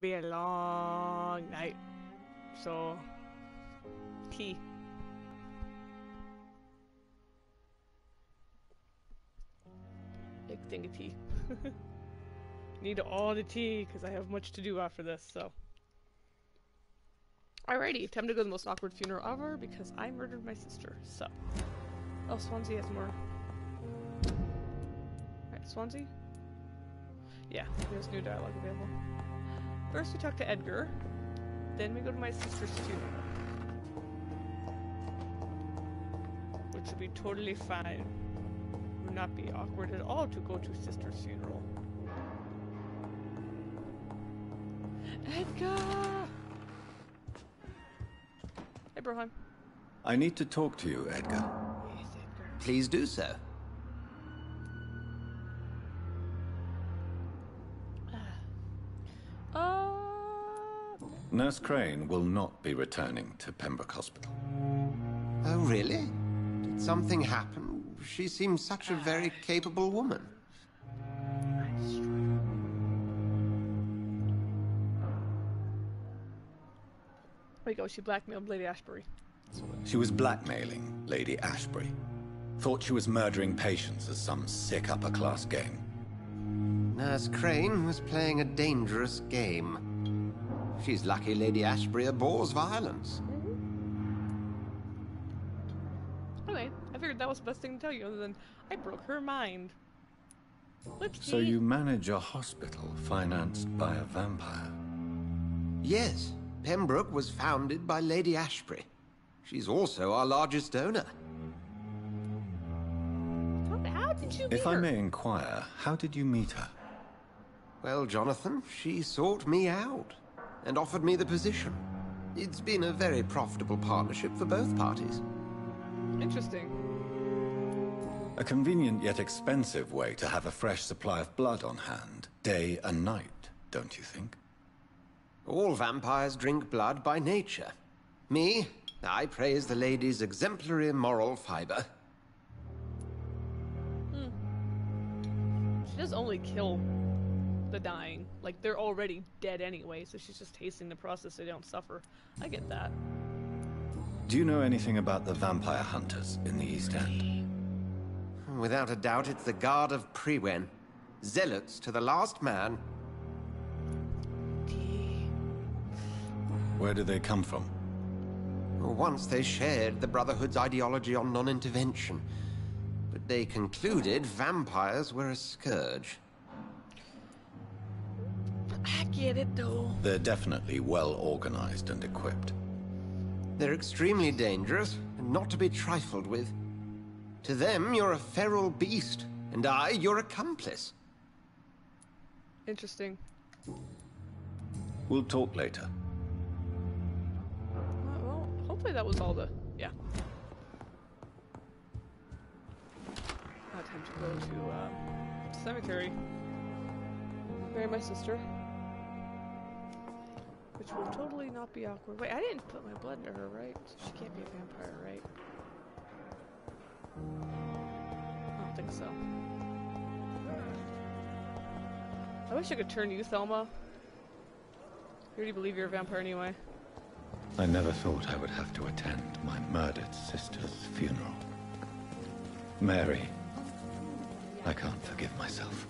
be a long night. So, tea. Big thing of tea. Need all the tea because I have much to do after this, so. Alrighty, time to go to the most awkward funeral ever because I murdered my sister, so. Oh, Swansea has more. Alright, Swansea? Yeah, there's new dialogue available. First we talk to Edgar, then we go to my sister's funeral. Which would be totally fine. Would not be awkward at all to go to sister's funeral. Edgar! Hey, Brohan. I need to talk to you, Edgar. Yes, Edgar. Please do so. Nurse Crane will not be returning to Pembroke Hospital. Oh, really? Did something happen? She seems such a very capable woman. there you go. She blackmailed Lady Ashbury. She was blackmailing Lady Ashbury. Thought she was murdering patients as some sick upper-class game. Nurse Crane was playing a dangerous game. She's lucky Lady Ashbury abhors violence. Mm-hmm. Anyway, I figured that was the best thing to tell you, other than I broke her mind. Whoopsie. So you manage a hospital financed by a vampire. Yes, Pembroke was founded by Lady Ashbury. She's also our largest donor. How, how did you If I her? may inquire, how did you meet her? Well, Jonathan, she sought me out and offered me the position. It's been a very profitable partnership for both parties. Interesting. A convenient yet expensive way to have a fresh supply of blood on hand, day and night, don't you think? All vampires drink blood by nature. Me, I praise the lady's exemplary moral fiber. Hmm. She does only kill the dying. Like, they're already dead anyway, so she's just hastening the process so they don't suffer. I get that. Do you know anything about the vampire hunters in the East End? Without a doubt, it's the Guard of Priwen. Zealots to the last man. Where do they come from? Once they shared the Brotherhood's ideology on non-intervention. But they concluded vampires were a scourge. Get it, though. They're definitely well organized and equipped. They're extremely dangerous and not to be trifled with. To them, you're a feral beast, and I, your accomplice. Interesting. We'll talk later. Uh, well, hopefully that was all the... Yeah. Now time to go to, uh, cemetery. Bury my sister. Which will totally not be awkward. Wait, I didn't put my blood into her, right? She can't be a vampire, right? I don't think so. I wish I could turn you, Thelma. You already believe you're a vampire anyway. I never thought I would have to attend my murdered sister's funeral. Mary, I can't forgive myself.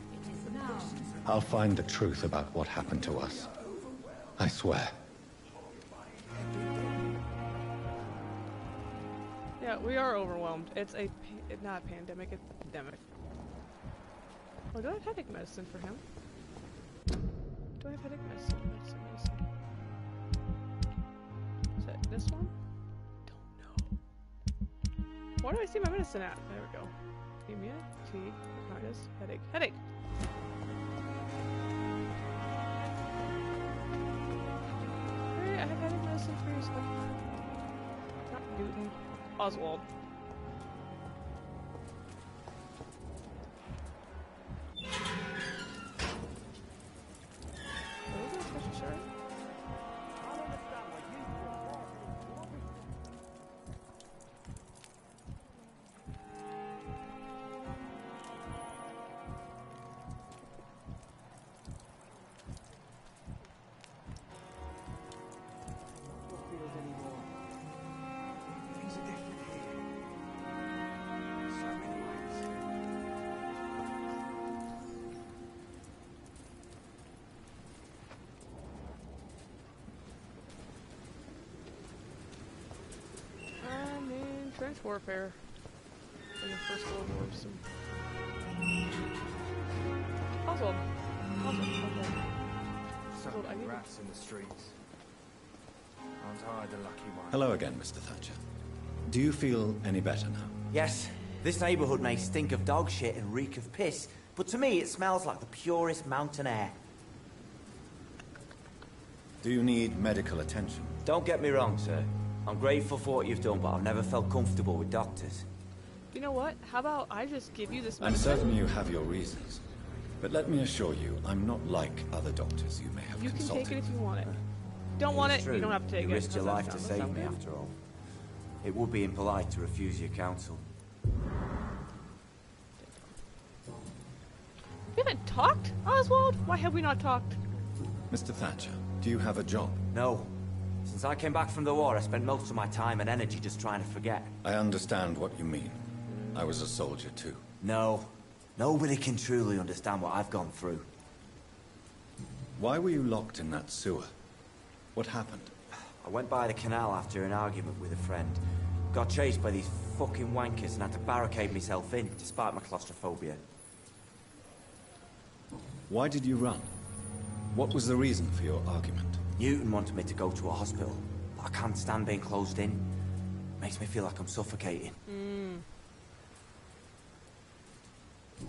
I'll find the truth about what happened to us. I swear. Yeah, we are overwhelmed. It's a not pandemic, it's a pandemic. Oh, do I have headache medicine for him? Do I have headache medicine? Medicine, medicine. Is that this one? Don't know. Why do I see my medicine at? There we go. Anemia, bronchitis, headache, headache. I have headache medicine for you, so not Newton. Oswald. Trench warfare in the First World War. Some... So I many need- rats in the streets. Aren't I the lucky one? Hello again, Mr. Thatcher. Do you feel any better now? Yes, this neighborhood may stink of dog shit and reek of piss, but to me it smells like the purest mountain air. Do you need medical attention? Don't get me wrong, sir. I'm grateful for what you've done, but I've never felt comfortable with doctors. You know what? How about I just give you this I'm medicine? certain you have your reasons. But let me assure you, I'm not like other doctors you may have You can consulted. take it if you want it. Don't want It's it, you don't have to take it. you risked your life to save sound me, after all. It would be impolite to refuse your counsel. We haven't talked, Oswald? Why have we not talked? Mr. Thatcher, do you have a job? No. Since I came back from the war, I spent most of my time and energy just trying to forget. I understand what you mean. I was a soldier too. No. Nobody can truly understand what I've gone through. Why were you locked in that sewer? What happened? I went by the canal after an argument with a friend. Got chased by these fucking wankers and had to barricade myself in, despite my claustrophobia. Why did you run? What was the reason for your argument? Newton wanted me to go to a hospital, but I can't stand being closed in. It Makes me feel like I'm suffocating.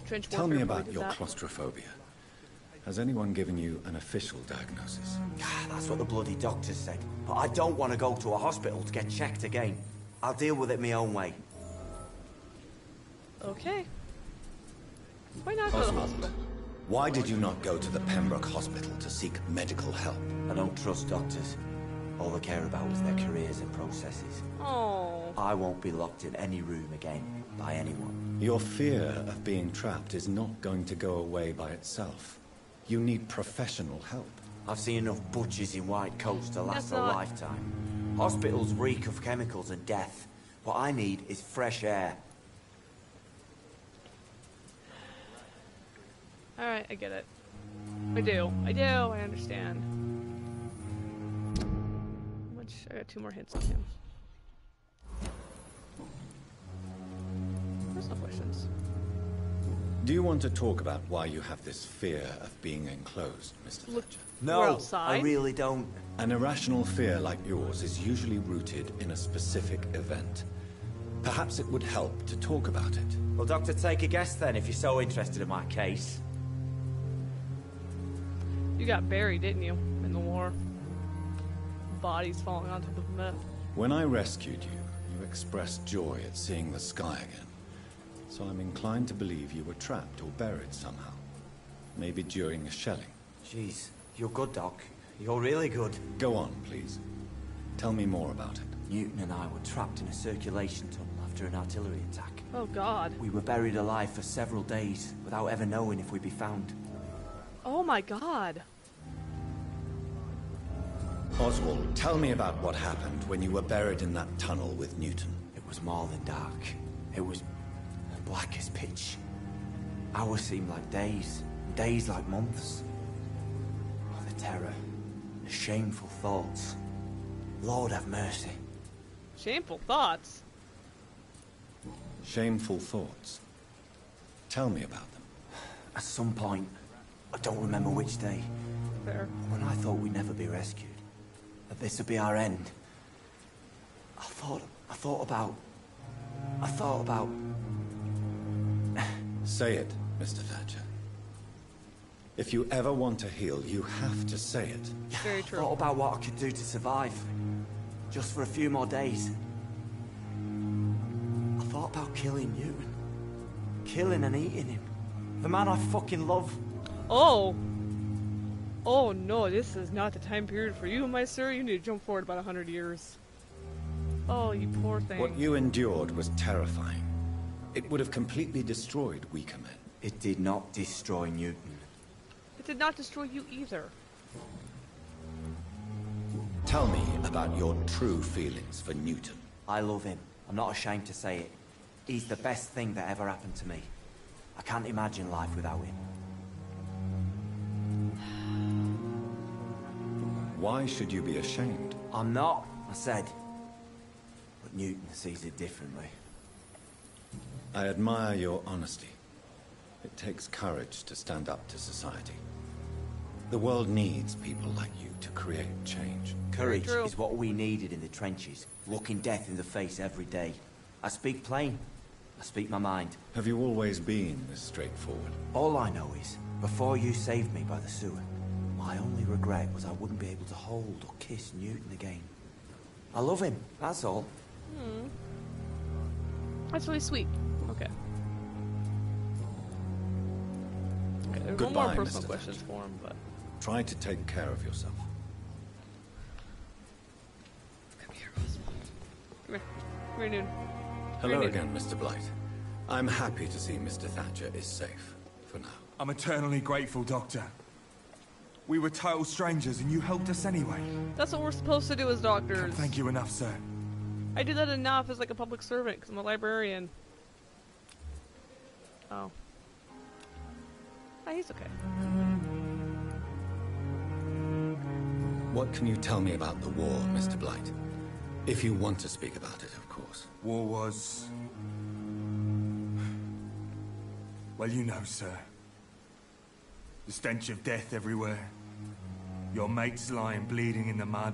Trench Tell me about your that. claustrophobia. Has anyone given you an official diagnosis? Ah, That's what the bloody doctors said. But I don't want to go to a hospital to get checked again. I'll deal with it my own way. Okay. Why not go to the hospital? Why did you not go to the Pembroke Hospital to seek medical help? I don't trust doctors. All they care about is their careers and processes. Oh. I won't be locked in any room again by anyone. Your fear of being trapped is not going to go away by itself. You need professional help. I've seen enough butchers in white coats to last That's a not- lifetime. Hospitals reek of chemicals and death. What I need is fresh air. Alright, I get it. I do. I do. I understand. How much? I got two more hits on him. There's no questions. Do you want to talk about why you have this fear of being enclosed, Mr. Look- Thatcher? No, I really don't. An irrational fear like yours is usually rooted in a specific event. Perhaps it would help to talk about it. Well, Doctor, take a guess then if you're so interested in my case. You got buried, didn't you? In the war. Bodies falling onto the map. When I rescued you, you expressed joy at seeing the sky again. So I'm inclined to believe you were trapped or buried somehow. Maybe during a shelling. Jeez, you're good, Doc. You're really good. Go on, please. Tell me more about it. Newton and I were trapped in a circulation tunnel after an artillery attack. Oh god. We were buried alive for several days without ever knowing if we'd be found. Oh my god. Oswald, tell me about what happened when you were buried in that tunnel with Newton. It was more than dark. It was black as pitch. Hours seemed like days, days like months. Oh, the terror, the shameful thoughts. Lord have mercy. Shameful thoughts. Shameful thoughts. Tell me about them. At some point, I don't remember which day, Fair. when I thought we'd never be rescued, that this would be our end. I thought, I thought about, I thought about, Say it, Mr. Thatcher. If you ever want to heal, you have to say it. Very true. thought about what I could do to survive, just for a few more days. I thought about killing you, killing and eating him, the man I fucking love. Oh! Oh no, this is not the time period for you, my sir. You need to jump forward about a hundred years. Oh, you poor thing. What you endured was terrifying. It would have completely destroyed weaker men. It did not destroy Newton. It did not destroy you either. Tell me about your true feelings for Newton. I love him. I'm not ashamed to say it. He's the best thing that ever happened to me. I can't imagine life without him. Why should you be ashamed? I'm not, I said. But Newton sees it differently. I admire your honesty. It takes courage to stand up to society. The world needs people like you to create change. Courage True. is what we needed in the trenches, looking death in the face every day. I speak plain. I speak my mind. Have you always been this straightforward? All I know is, before you saved me by the sewer, my only regret was I wouldn't be able to hold or kiss Newton again. I love him, that's all. Hmm. That's really sweet. Okay. Okay, there's one Goodbye, more personal Mr. questions Thatcher. for him, but Try to take care of yourself. come here, Oswald. Come here. Come here, Noon. Hello Really? again, Mr. Blight. I'm happy to see Mr. Thatcher is safe, for now. I'm eternally grateful, Doctor. We were total strangers and you helped us anyway. That's what we're supposed to do as doctors. Can't thank you enough, sir. I do that enough as like a public servant because I'm a librarian. Oh. Ah, he's okay. What can you tell me about the war, Mr. Blight? If you want to speak about it, of course. War was... Well, you know, sir. The stench of death everywhere. Your mates lying bleeding in the mud.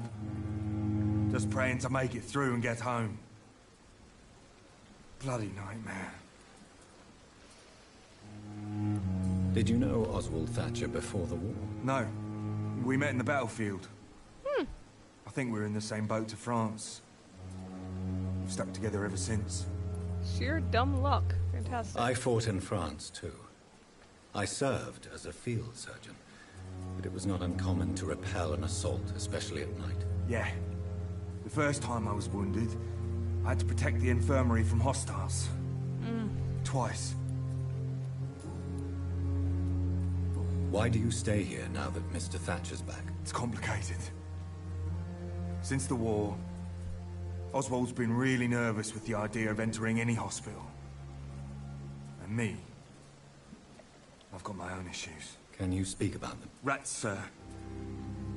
Just praying to make it through and get home. Bloody nightmare. Did you know Oswald Thatcher before the war? No. We met in the battlefield. Hmm. I think we were in the same boat to France. We've stuck together ever since. Sheer dumb luck. Fantastic. I fought in France, too. I served as a field surgeon, but it was not uncommon to repel an assault, especially at night. Yeah. The first time I was wounded, I had to protect the infirmary from hostiles. Mm. Twice. Why do you stay here now that Mr. Thatcher's back? It's complicated. Since the war, Oswald's been really nervous with the idea of entering any hospital. And me, I've got my own issues. Can you speak about them? Rats, sir.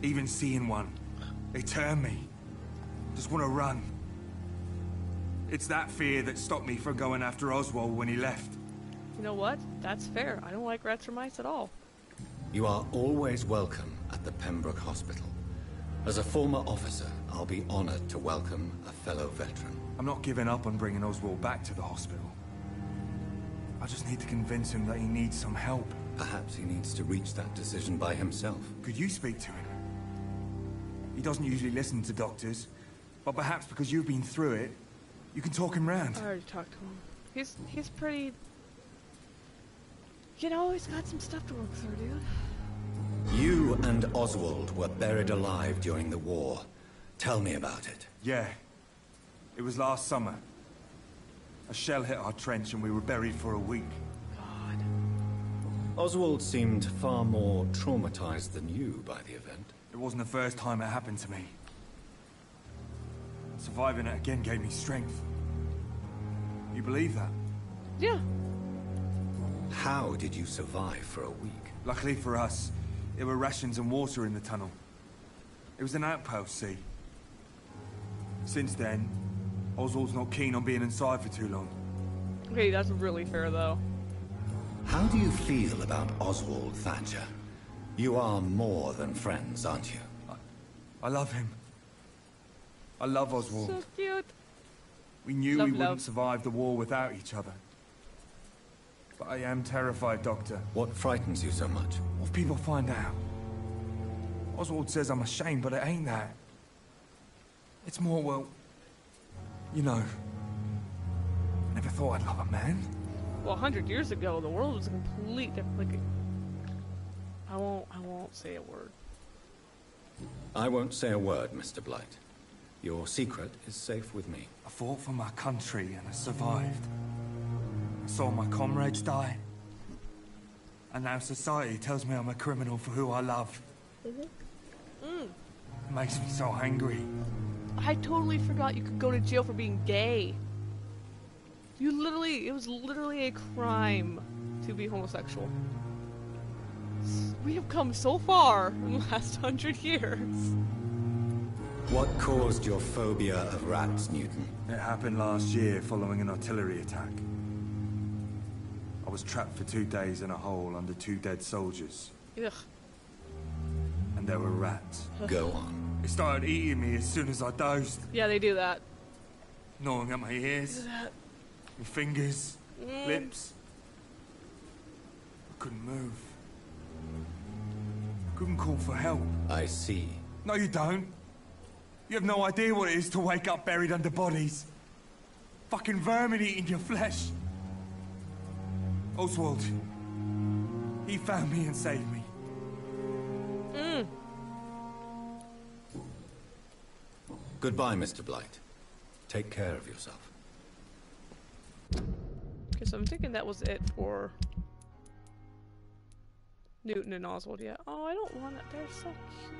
Even seeing one, they turn me. Just want to run. It's that fear that stopped me from going after Oswald when he left. you know what? That's fair. I don't like rats or mice at all. You are always welcome at the Pembroke Hospital. As a former officer, I'll be honored to welcome a fellow veteran. I'm not giving up on bringing Oswald back to the hospital. I just need to convince him that he needs some help. Perhaps he needs to reach that decision by himself. Could you speak to him? He doesn't usually listen to doctors, but perhaps because you've been through it, you can talk him round. I already talked to him. He's he's pretty. You know, he's got some stuff to work through, dude. You and Oswald were buried alive during the war. Tell me about it. Yeah. It was last summer. A shell hit our trench and we were buried for a week. God. Oswald seemed far more traumatized than you by the event. It wasn't the first time it happened to me. Surviving it again gave me strength. You believe that? Yeah. How did you survive for a week? Luckily for us, there were rations and water in the tunnel. It was an outpost, see? Since then, Oswald's not keen on being inside for too long. Okay, that's really fair though. How do you feel about Oswald Thatcher? You are more than friends, aren't you? I love him. I love Oswald. So cute. We knew Love, we wouldn't love. survive the war without each other. But I am terrified, Doctor. What frightens you so much? What if people find out? Oswald says I'm ashamed, but it ain't that. It's more, well, you know. I never thought I'd love a man. Well, a hundred years ago, the world was a complete different. Like, I won't. I won't say a word. I won't say a word, Mr. Blight. Your secret is safe with me. I fought for my country and I survived. I saw my comrades die. And now society tells me I'm a criminal for who I love. Mm-hmm. Mm. It makes me so angry. I totally forgot you could go to jail for being gay. You literally, it was literally a crime to be homosexual. We have come so far in the last hundred years. What caused your phobia of rats, Newton? It happened last year following an artillery attack. I was trapped for two days in a hole under two dead soldiers. Ugh. And there were rats. Go on. They started eating me as soon as I dozed, Yeah, they do that. gnawing at my ears, my fingers, mm. lips. I couldn't move. Couldn't call for help. I see. No, you don't. You have no idea what it is to wake up buried under bodies. Fucking vermin eating your flesh. Oswald. He found me and saved me. Mm. Goodbye, Mr. Blight. Take care of yourself. Okay, so I'm thinking that was it for Newton and Oswald. Yeah. Oh, I don't want it. They're so cute.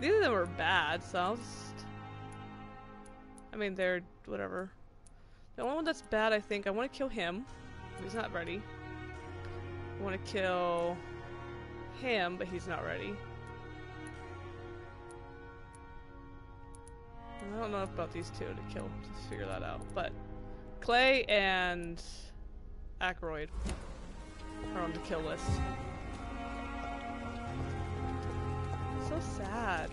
Neither of them are bad, so I'll just. I mean, they're whatever. The only one that's bad, I think, I want to kill him. He's not ready. I want to kill him, but he's not ready. I don't know about these two to kill. Just figure that out. But Clay and Ackroyd are on the kill list. So sad.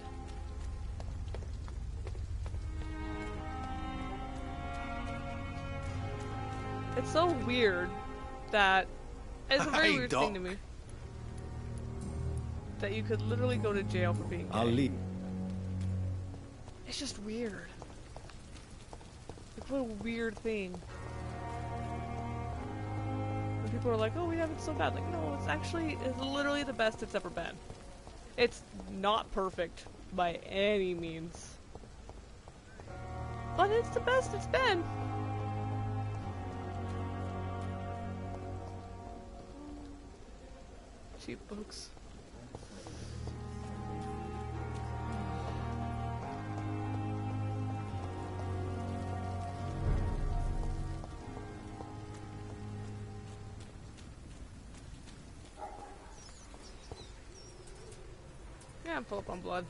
It's so weird that it's a very Hey, weird thing to me. That you could literally go to jail for being I'll gay. leave. It's just weird. A weird thing. When people are like, oh, we have it so bad. Like, no, it's actually, it's literally the best it's ever been. It's not perfect by any means. But it's the best it's been. Cheap books. Yeah, up on blood.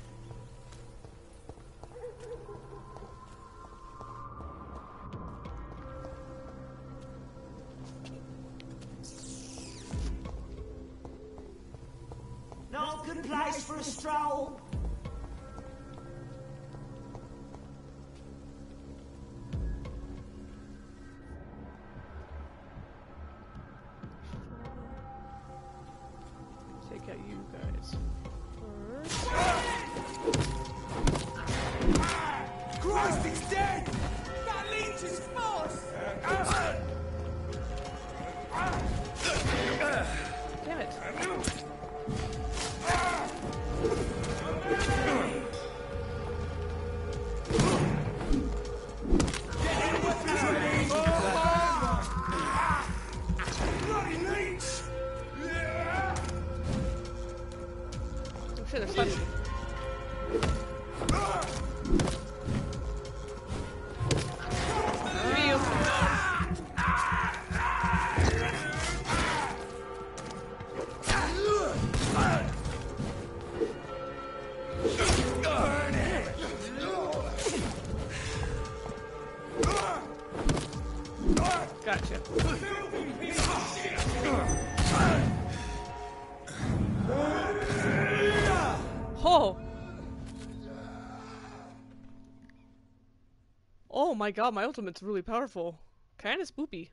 My god, my ultimate's really powerful. Kinda spoopy.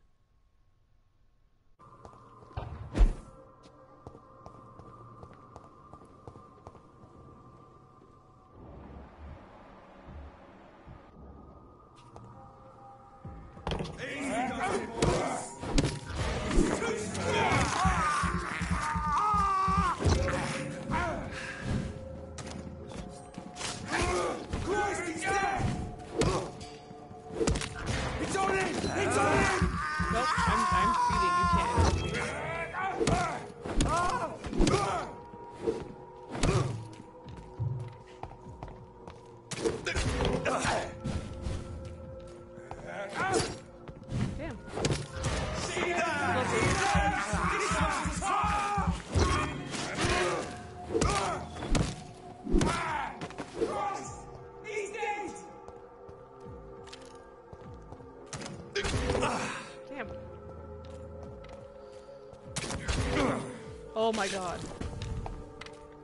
Oh my god.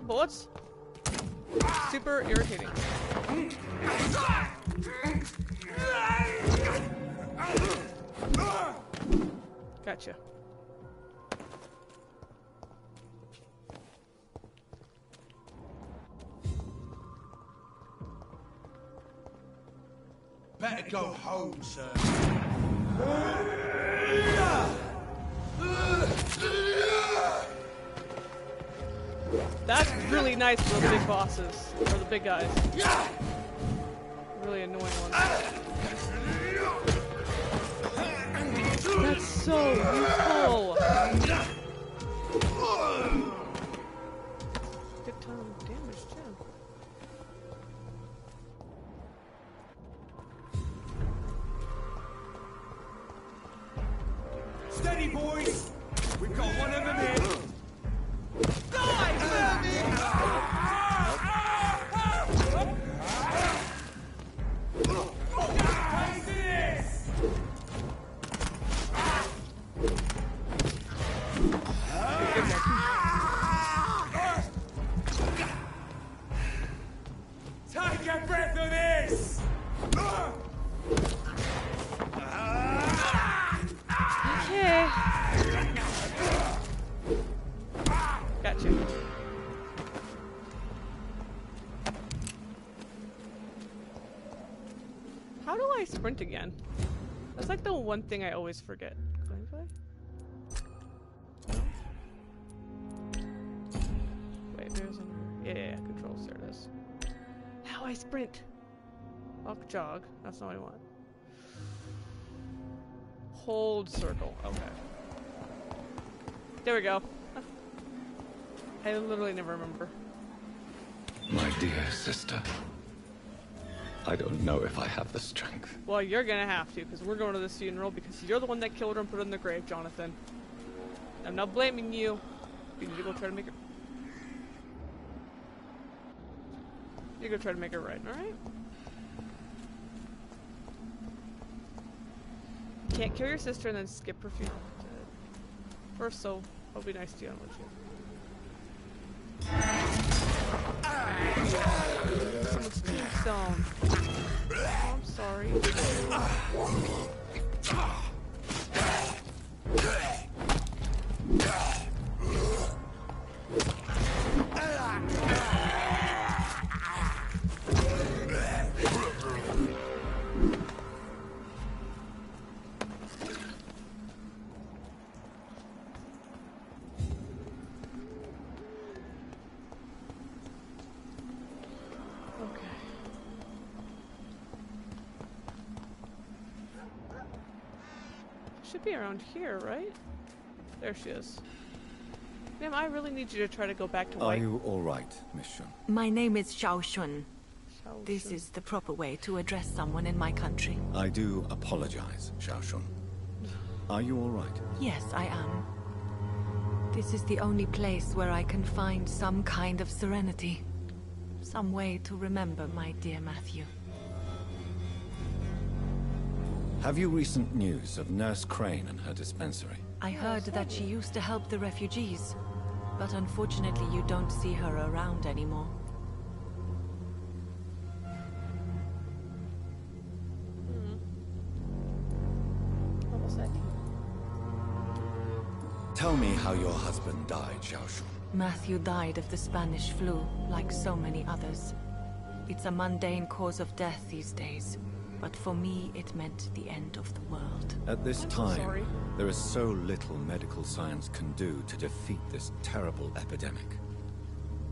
Bullets? Super irritating. For the big bosses. Or the big guys. Really annoying ones. That's so useful! One thing I always forget. Wait, there's. Yeah, yeah, yeah, controls. There it is. How I sprint? Walk, jog. That's not what I want. Hold circle. Okay. There we go. I literally never remember. My dear sister. I don't know if I have the strength. Well, you're gonna have to, because we're going to this funeral because you're the one that killed her and put her in the grave, Jonathan. I'm not blaming you. You need to go try to make it. You go try to make it right, alright? Can't kill your sister and then skip her funeral. First, so I'll be nice to you and let you. Someone's tombstone. Oh, sorry. Around here, right? There she is. Ma'am, I really need you to try to go back to Are white. you all right, Miss Shun? My name is Xiao Shun. Shao This Shun. is the proper way to address someone in my country. I do apologize, Xiao Shun. Are you all right? Yes, I am. This is the only place where I can find some kind of serenity. Some way to remember my dear Matthew. Have you recent news of Nurse Crane and her dispensary? I heard that she used to help the refugees, but unfortunately you don't see her around anymore. Almost at you. Tell me how your husband died, Xiao Shun. Matthew died of the Spanish flu, like so many others. It's a mundane cause of death these days, but for me it meant the end of the world. At this I'm time, sorry. there is so little medical science can do to defeat this terrible epidemic.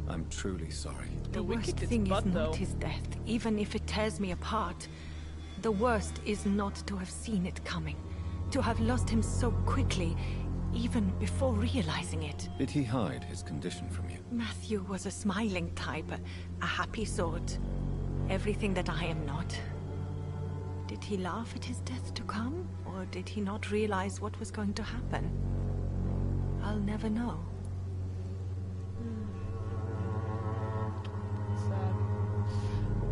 I'm truly sorry. The Yeah, we worst thing butt, is not though. his death, even if it tears me apart. The worst is not to have seen it coming, to have lost him so quickly, even before realizing it. Did he hide his condition from you? Matthew was a smiling type, a, a happy sort. Everything that I am not. Did he laugh at his death to come, or did he not realize what was going to happen? I'll never know. Hmm. Sad.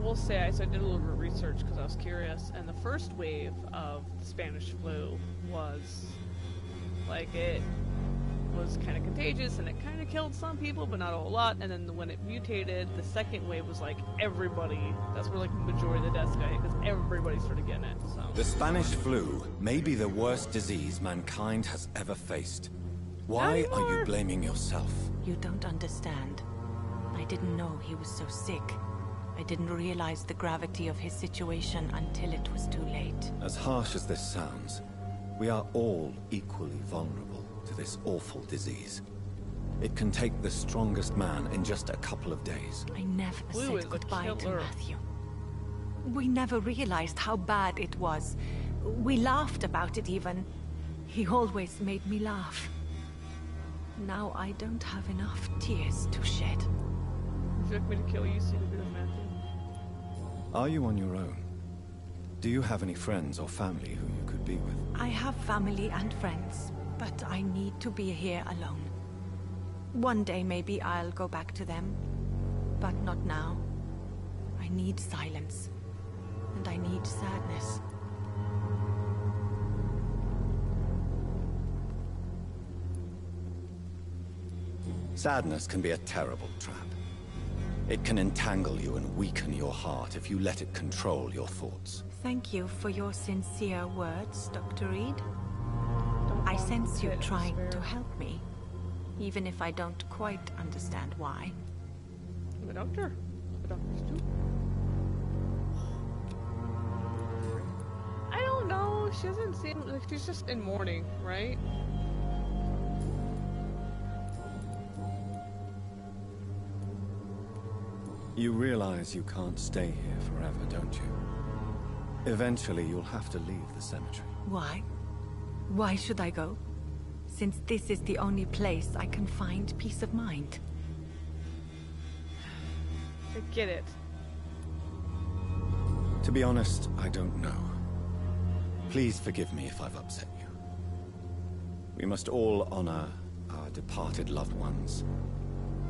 We'll say I, so I did a little bit of research because I was curious, and the first wave of the Spanish flu was like it was kind of contagious and it kind of killed some people, but not a whole lot. And then when it mutated, the second wave was like everybody. That's where like the majority of the deaths got because everybody started getting it. So The Spanish flu may be the worst disease mankind has ever faced. Why are you blaming yourself? You don't understand. I didn't know he was so sick. I didn't realize the gravity of his situation until it was too late. As harsh as this sounds, we are all equally vulnerable to this awful disease. It can take the strongest man in just a couple of days. I never Blue said goodbye to. Matthew. We never realized how bad it was. We laughed about it even. He always made me laugh. Now I don't have enough tears to shed. would you like me to kill you so you can Matthew? Are you on your own? Do you have any friends or family who you could be with? I have family and friends, but I need to be here alone. One day maybe I'll go back to them, but not now. I need silence, and I need sadness. Sadness can be a terrible trap. It can entangle you and weaken your heart if you let it control your thoughts. Thank you for your sincere words, Dr. Reid. Don't I sense you Ted, I trying to help me, even if I don't quite understand why. I'm a doctor. The doctors too. I don't know. She doesn't seem like she's just in mourning, right? You realize you can't stay here forever, don't you? Eventually, you'll have to leave the cemetery. Why? Why should I go? Since this is the only place I can find peace of mind. I get it. To be honest, I don't know. Please forgive me if I've upset you. We must all honor our departed loved ones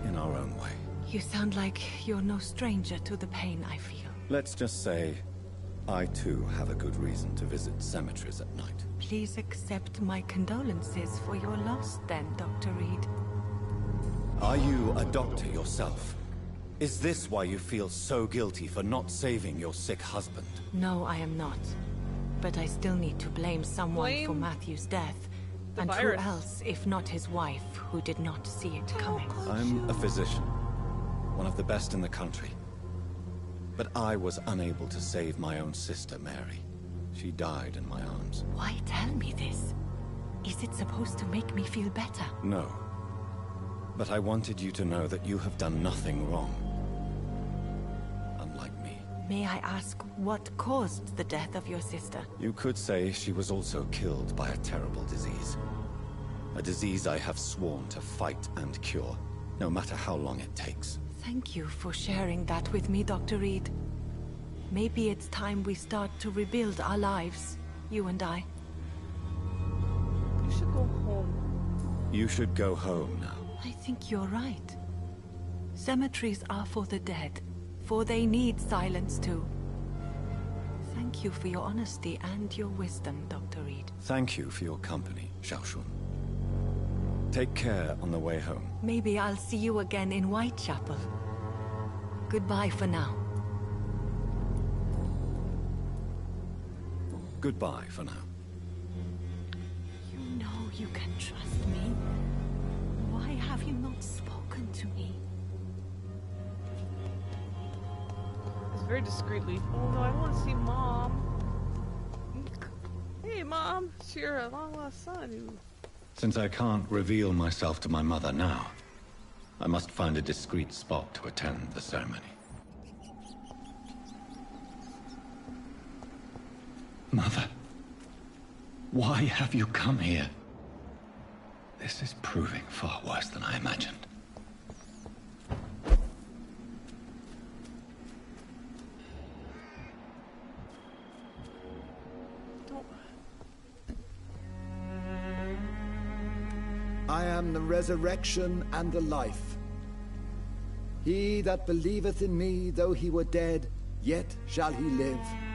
in our own way. You sound like you're no stranger to the pain I feel. Let's just say, I too have a good reason to visit cemeteries at night. Please accept my condolences for your loss then, Dr. Reid. Are you a doctor yourself? Is this why you feel so guilty for not saving your sick husband? No, I am not. But I still need to blame someone for Matthew's death. And virus. who else, if not his wife, who did not see it coming? I'm a physician, one of the best in the country. But I was unable to save my own sister, Mary. She died in my arms. Why tell me this? Is it supposed to make me feel better? No. But I wanted you to know that you have done nothing wrong. Unlike me. May I ask what caused the death of your sister? You could say she was also killed by a terrible disease. A disease I have sworn to fight and cure, no matter how long it takes. Thank you for sharing that with me, Dr. Reid. Maybe it's time we start to rebuild our lives, you and I. You should go home. You should go home now. I think you're right. Cemeteries are for the dead, for they need silence too. Thank you for your honesty and your wisdom, Dr. Reid. Thank you for your company, Xiaoshun. Take care on the way home. Maybe I'll see you again in Whitechapel. Goodbye for now. Goodbye for now. You know you can trust me. Why have you not spoken to me? It's very discreetly. Oh no, I want to see mom. Hey mom, it's your uh, long lost son who Since I can't reveal myself to my mother now, I must find a discreet spot to attend the ceremony. Mother, why have you come here? This is proving far worse than I imagined. I am the resurrection and the life. He that believeth in me, though he were dead, yet shall he live.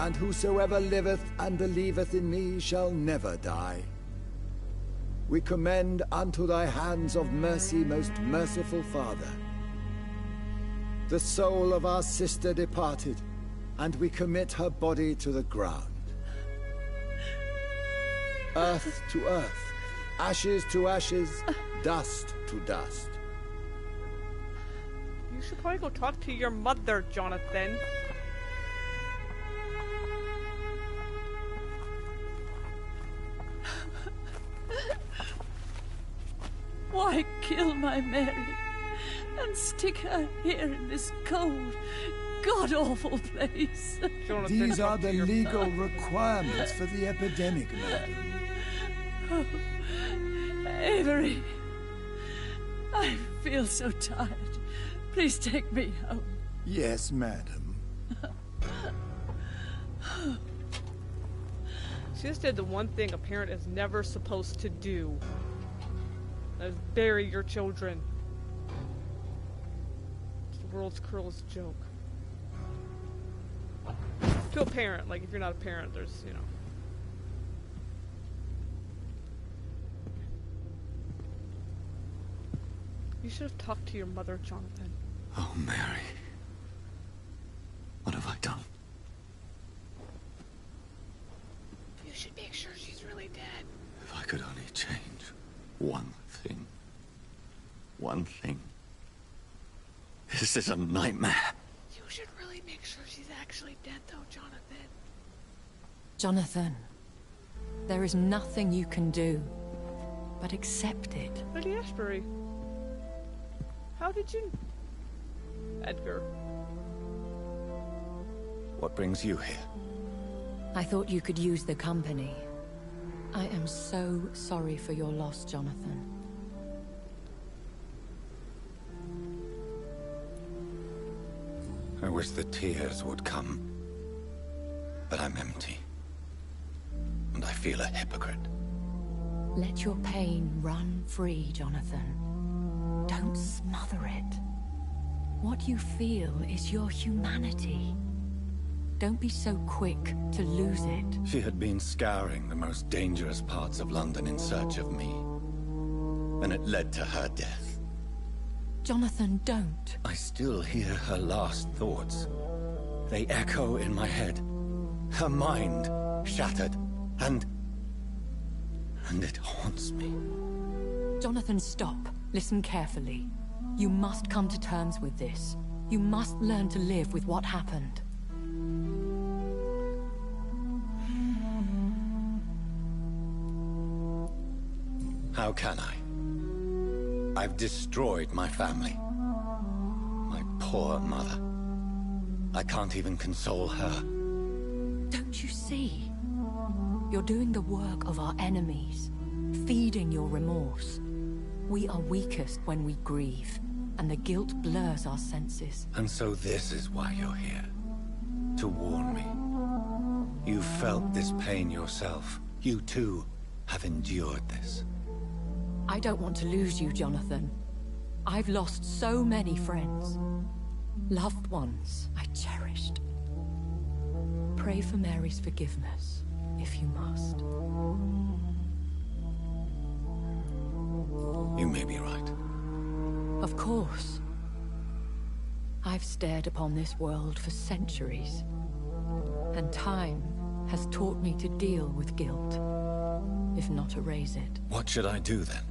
And whosoever liveth and believeth in me shall never die. we commend unto thy hands of mercy, most merciful Father, the soul of our sister departed, and we commit her body to the ground. Earth to earth, ashes to ashes, dust to dust. You should probably go talk to your mother, Jonathan. Kill my Mary and stick her here in this cold, god-awful place? These are the your- legal requirements for the epidemic, madam. Oh, Avery, I feel so tired. Please take me home. Yes, madam. She just did the one thing a parent is never supposed to do. That is bury your children. It's the world's cruelest joke. To a parent, like if you're not a parent, there's, you know. You should have talked to your mother, Jonathan. Oh, Mary. What have I done? You should make sure she's really dead. If I could only change one thing. One thing. This is a nightmare. You should really make sure she's actually dead, though, Jonathan. Jonathan, there is nothing you can do but accept it. Lady Ashbury. How did you... Edgar. What brings you here? I thought you could use the company. I am so sorry for your loss, Jonathan. Wish the tears would come. But I'm empty. And I feel a hypocrite. Let your pain run free, Jonathan. Don't smother it. What you feel is your humanity. Don't be so quick to lose it. She had been scouring the most dangerous parts of London in search of me. And it led to her death. Jonathan, don't. I still hear her last thoughts. They echo in my head. Her mind shattered, and... And it haunts me. Jonathan, stop. Listen carefully. You must come to terms with this. You must learn to live with what happened. How can I? I've destroyed my family. My poor mother. I can't even console her. Don't you see? You're doing the work of our enemies, feeding your remorse. We are weakest when we grieve, and the guilt blurs our senses. And so this is why you're here. To warn me. You felt this pain yourself. You too have endured this. I don't want to lose you, Jonathan. I've lost so many friends. Loved ones I cherished. Pray for Mary's forgiveness, if you must. You may be right. Of course. I've stared upon this world for centuries. And time has taught me to deal with guilt, if not erase it. What should I do then?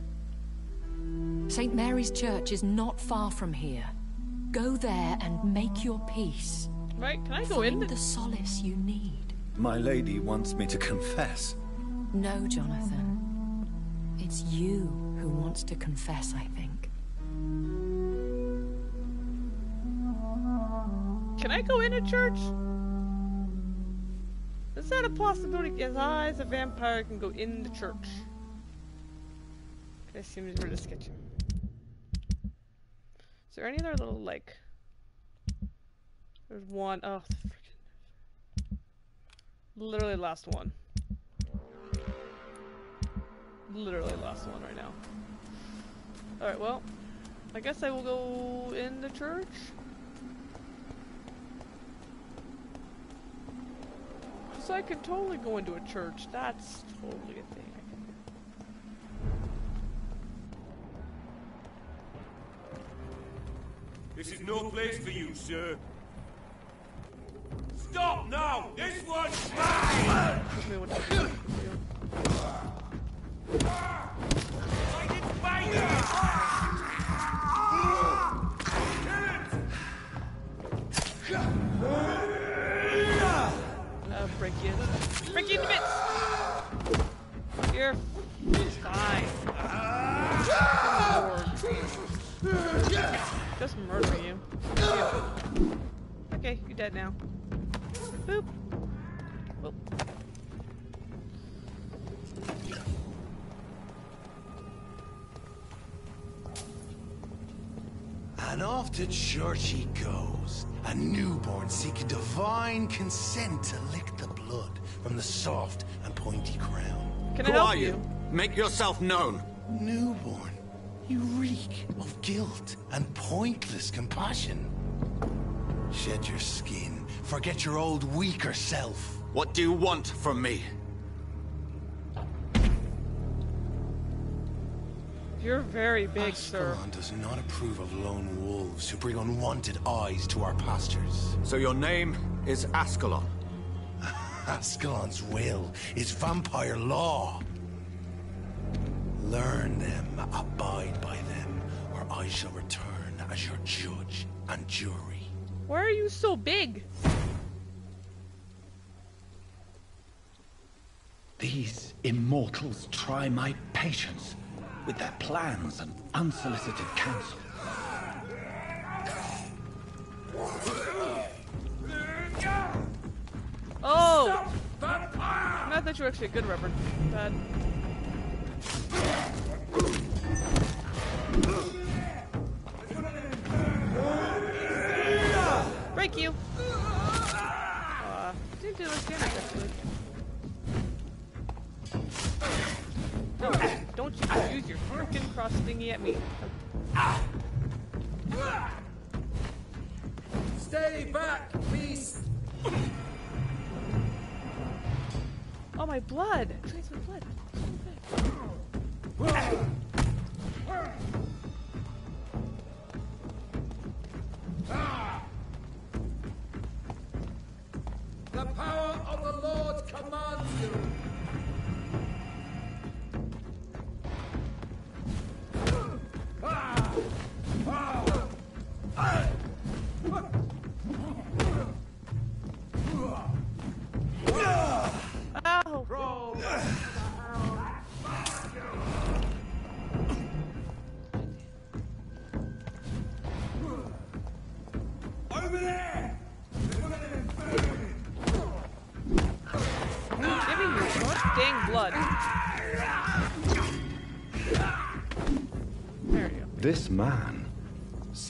St. Mary's Church is not far from here. Go there and make your peace. Right? Can I go Find in? the solace you need. My lady wants me to confess. No, Jonathan. It's you who wants to confess, I think. Can I go in a church? Is that a possibility? Yes, I, as a vampire, can go in the church. That seems really sketchy. There any other little, like... There's one. Oh, freaking... Literally last one. Literally last one right now. Alright, well, I guess I will go in the church. So I can totally go into a church. That's totally a thing I can do. This is no place for you, sir. Stop now! This one's mine! Tell me what to. I didn't find it! Uh, break you. Break you into bits! You're fine. Good lord. Just murder you. you. Okay, you're dead now. Boop. Boop. And off to church he goes, a newborn seeking divine consent to lick the blood from the soft and pointy crown. Can Who I help are you? Make yourself known. Newborn, you reek of guilt and pointless compassion. Shed your skin, forget your old weaker self. What do you want from me? You're very big, sir. Ascalon does not approve of lone wolves who bring unwanted eyes to our pastures. So your name is Ascalon. Ascalon's will is vampire law. Learn them, abide by them, or I shall return as your judge and jury. Why are you so big? These immortals try my patience with their plans and unsolicited counsel. Oh! I thought you're actually a good reverend. Bad. Break you! Uh, didn't do much damage actually. No, don't you use your freaking cross thingy at me. Stay back, beast! Oh, my blood! My blood.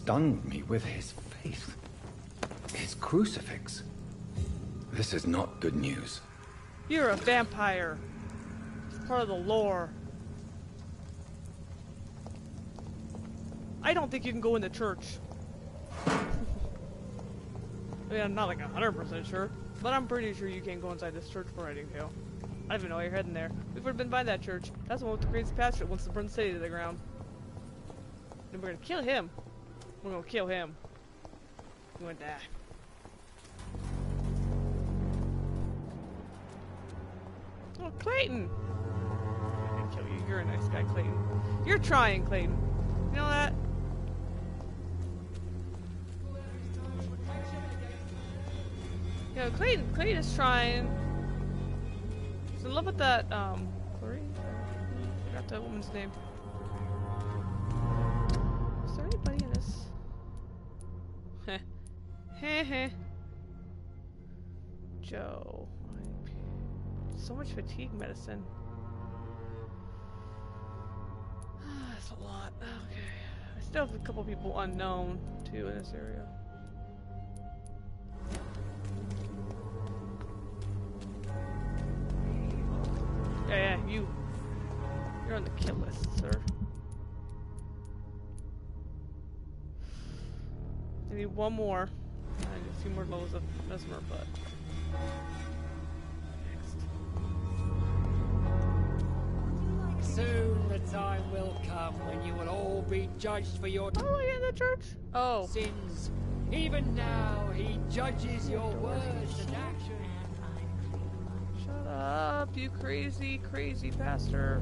Stunned me with his faith. His crucifix. This is not good news. You're a vampire. It's part of the lore. I don't think you can go in the church. I mean, I'm not like 100% sure, but I'm pretty sure you can't go inside this church for tail. I don't even know why you're heading there. We've already been by that church. That's the one with the crazy pastor that wants to burn the city to the ground. And we're gonna kill him. We're gonna kill him. He's gonna die. Oh, Clayton! I didn't kill you. You're a nice guy, Clayton. You're trying, Clayton. You know that? You know, Clayton, Clayton is trying. He's in love with that, um, Clarice? I forgot that woman's name. Heh heh. Joe. So much fatigue medicine. Ah, That's a lot. Okay. I still have a couple people unknown, too, in this area. Yeah, yeah, you. You're on the kill list, sir. I need one more. And a few more levels of Mesmer, but... Soon the time will come when you will all be judged for your Oh, I in the church? Oh. sins. Even now, he judges your words and actions. Shut up, you crazy, crazy pastor.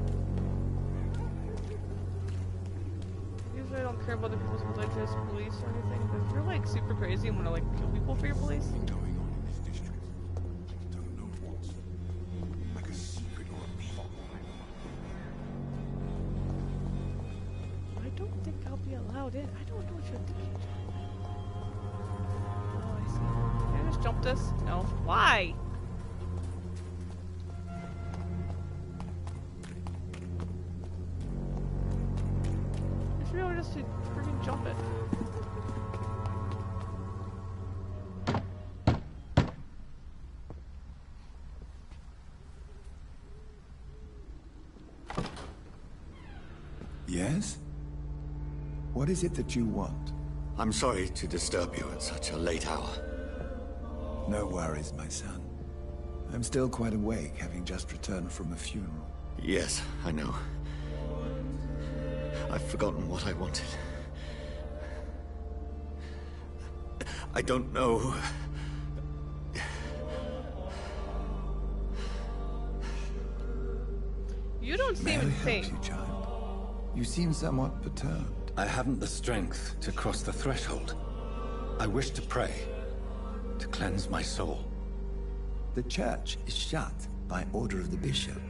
Care about the people's religious beliefs or anything, if you're like super crazy and wanna like kill people for your beliefs, What is it that you want? I'm sorry to disturb you at such a late hour. No worries, my son. I'm still quite awake, having just returned from a funeral. Yes, I know. I've forgotten what I wanted. I don't know. You don't seem May I help you, child? You seem somewhat perturbed. I haven't the strength to cross the threshold. I wish to pray, to cleanse my soul. The church is shut by order of the bishop.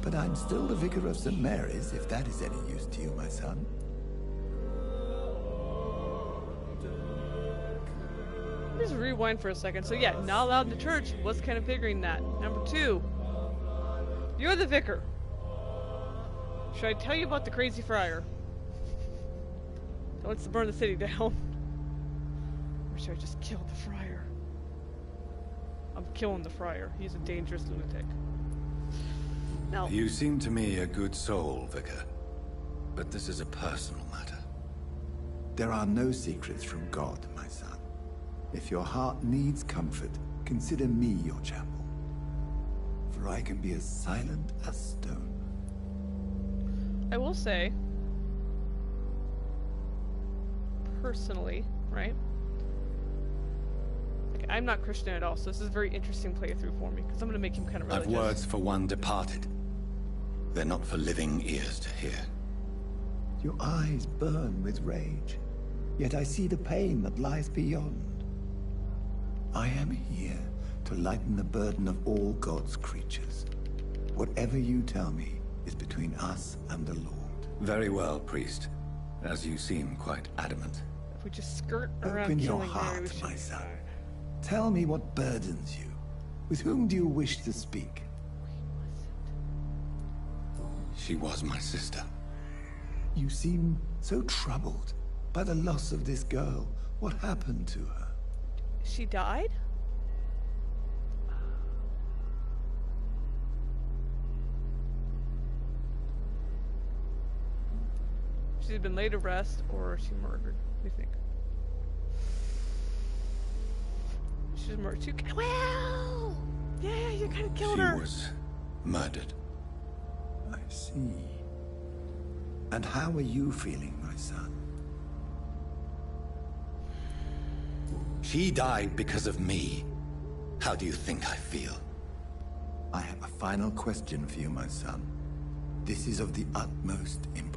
But I'm still the vicar of St. Mary's, if that is any use to you, my son. Just rewind for a second. So yeah, not allowed in the church. Was kind of figuring that. Number two, you're the vicar. Should I tell you about the crazy friar? That wants to burn the city down. Or should I just kill the friar? I'm killing the friar. He's a dangerous lunatic. No. You seem to me a good soul, Vicar. But this is a personal matter. There are no secrets from God, my son. If your heart needs comfort, consider me your chapel. For I can be as silent as stone. I will say, personally, right? Like, I'm not Christian at all, so this is a very interesting playthrough for me because I'm gonna make him kind of religious. I've words for one departed. They're not for living ears to hear. Your eyes burn with rage, yet I see the pain that lies beyond. I am here to lighten the burden of all God's creatures. Whatever you tell me is between us and the Lord. Very well, priest. As you seem quite adamant. If we just skirt around Open your killing Mary, we heart, should my son. fine. Tell me what burdens you. With whom do you wish to speak? She was my sister. You seem so troubled by the loss of this girl. What happened to her? She died? She's been laid to rest, or she murdered. What do you think? She's murdered. She, well, yeah, you kind of killed she her. She was murdered. I see. And how are you feeling, my son? She died because of me. How do you think I feel? I have a final question for you, my son. This is of the utmost importance.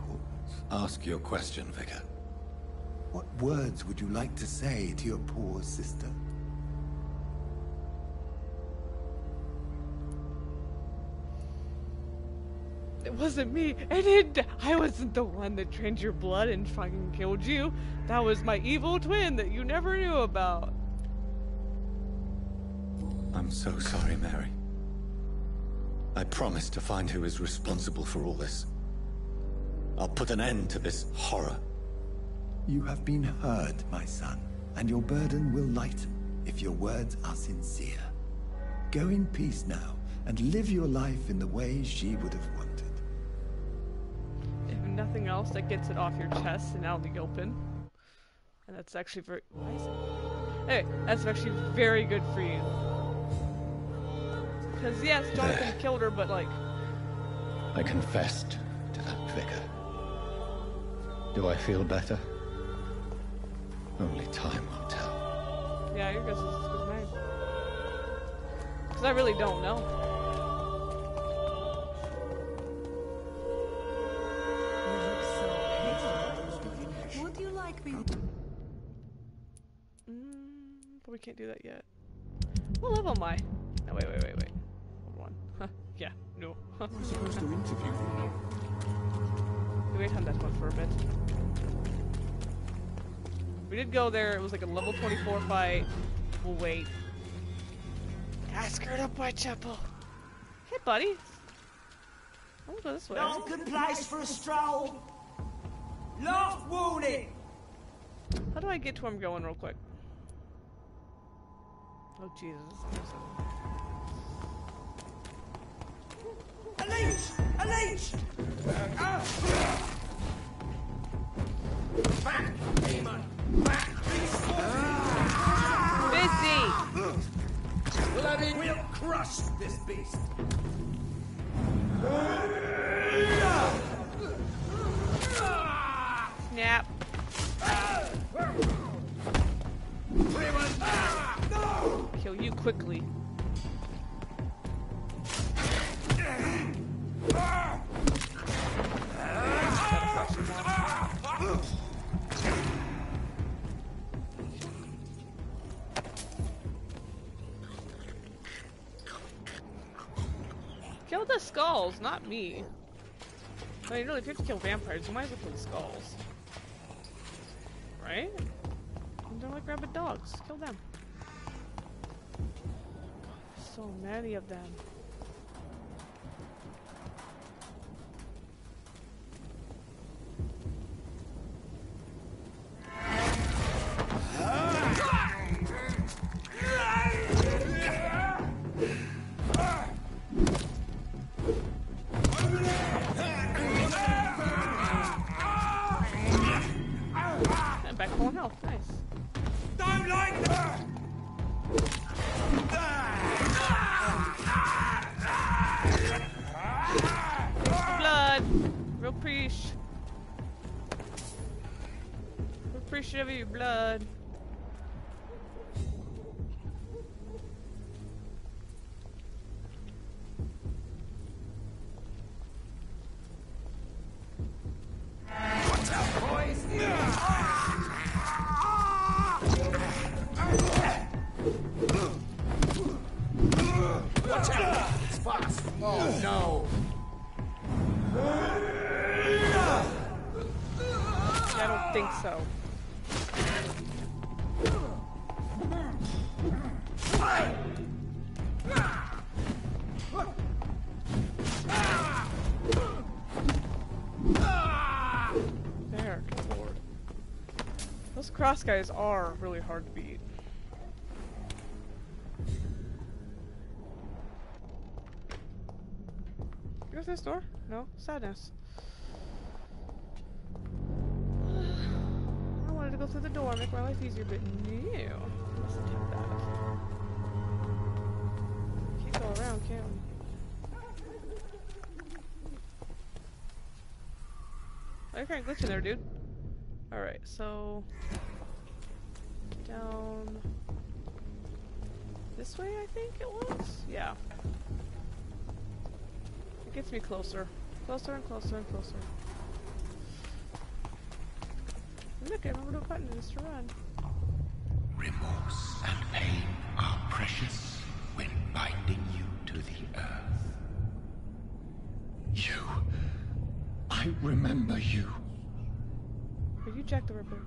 Ask your question, Vicar. What words would you like to say to your poor sister? It wasn't me. I didn't. I wasn't the one that drained your blood and fucking killed you. That was my evil twin that you never knew about. I'm so sorry, Mary. I promise to find who is responsible for all this. I'll put an end to this horror. You have been heard, my son, and your burden will lighten if your words are sincere. Go in peace now, and live your life in the way she would have wanted. If nothing else, that gets it off your chest and out in the open. And that's actually very. Why is it? Hey, that's actually very good for you. Because yes, Jonathan killed her, but like, I confessed to that Vicar. Do I feel better? Only time will tell. Yeah, your guess is as good as mine. Because I really don't know. Would you like me? Mm, but we can't do that yet. What level am I? No, wait, wait, wait, wait. Hold on. Huh, yeah, no. Huh. We're supposed to interview them. We wait on that one for a bit. We did go there. It was like a level 24 fight. We'll wait. I screwed up Whitechapel. Hey, buddy. I'm gonna go this way. No good place for a stroll. Last warning. How do I get to where I'm going real quick? Oh, Jesus. A leech! A leech! Back, demon! Back, beast! Busy! Bloody we'll crush this beast! Snap. Kill you quickly. Kill the skulls, not me. I mean, really, if you have to kill vampires, you might as well kill the skulls. Right? They're like rabid dogs. Kill them. So many of them. Cross guys are really hard to beat. Go through this door? No? Sadness. I wanted to go through the door, make my life easier, but no. Mustn't have that. Can't go around, can we? You're kind of glitching there, dude. Alright, so... Down... This way, I think it was? Yeah. It gets me closer. Closer and closer and closer. Look, I remember the button is to run. Remorse and pain are precious when binding you to the earth. You. I remember you. Are you Jack the Ripper?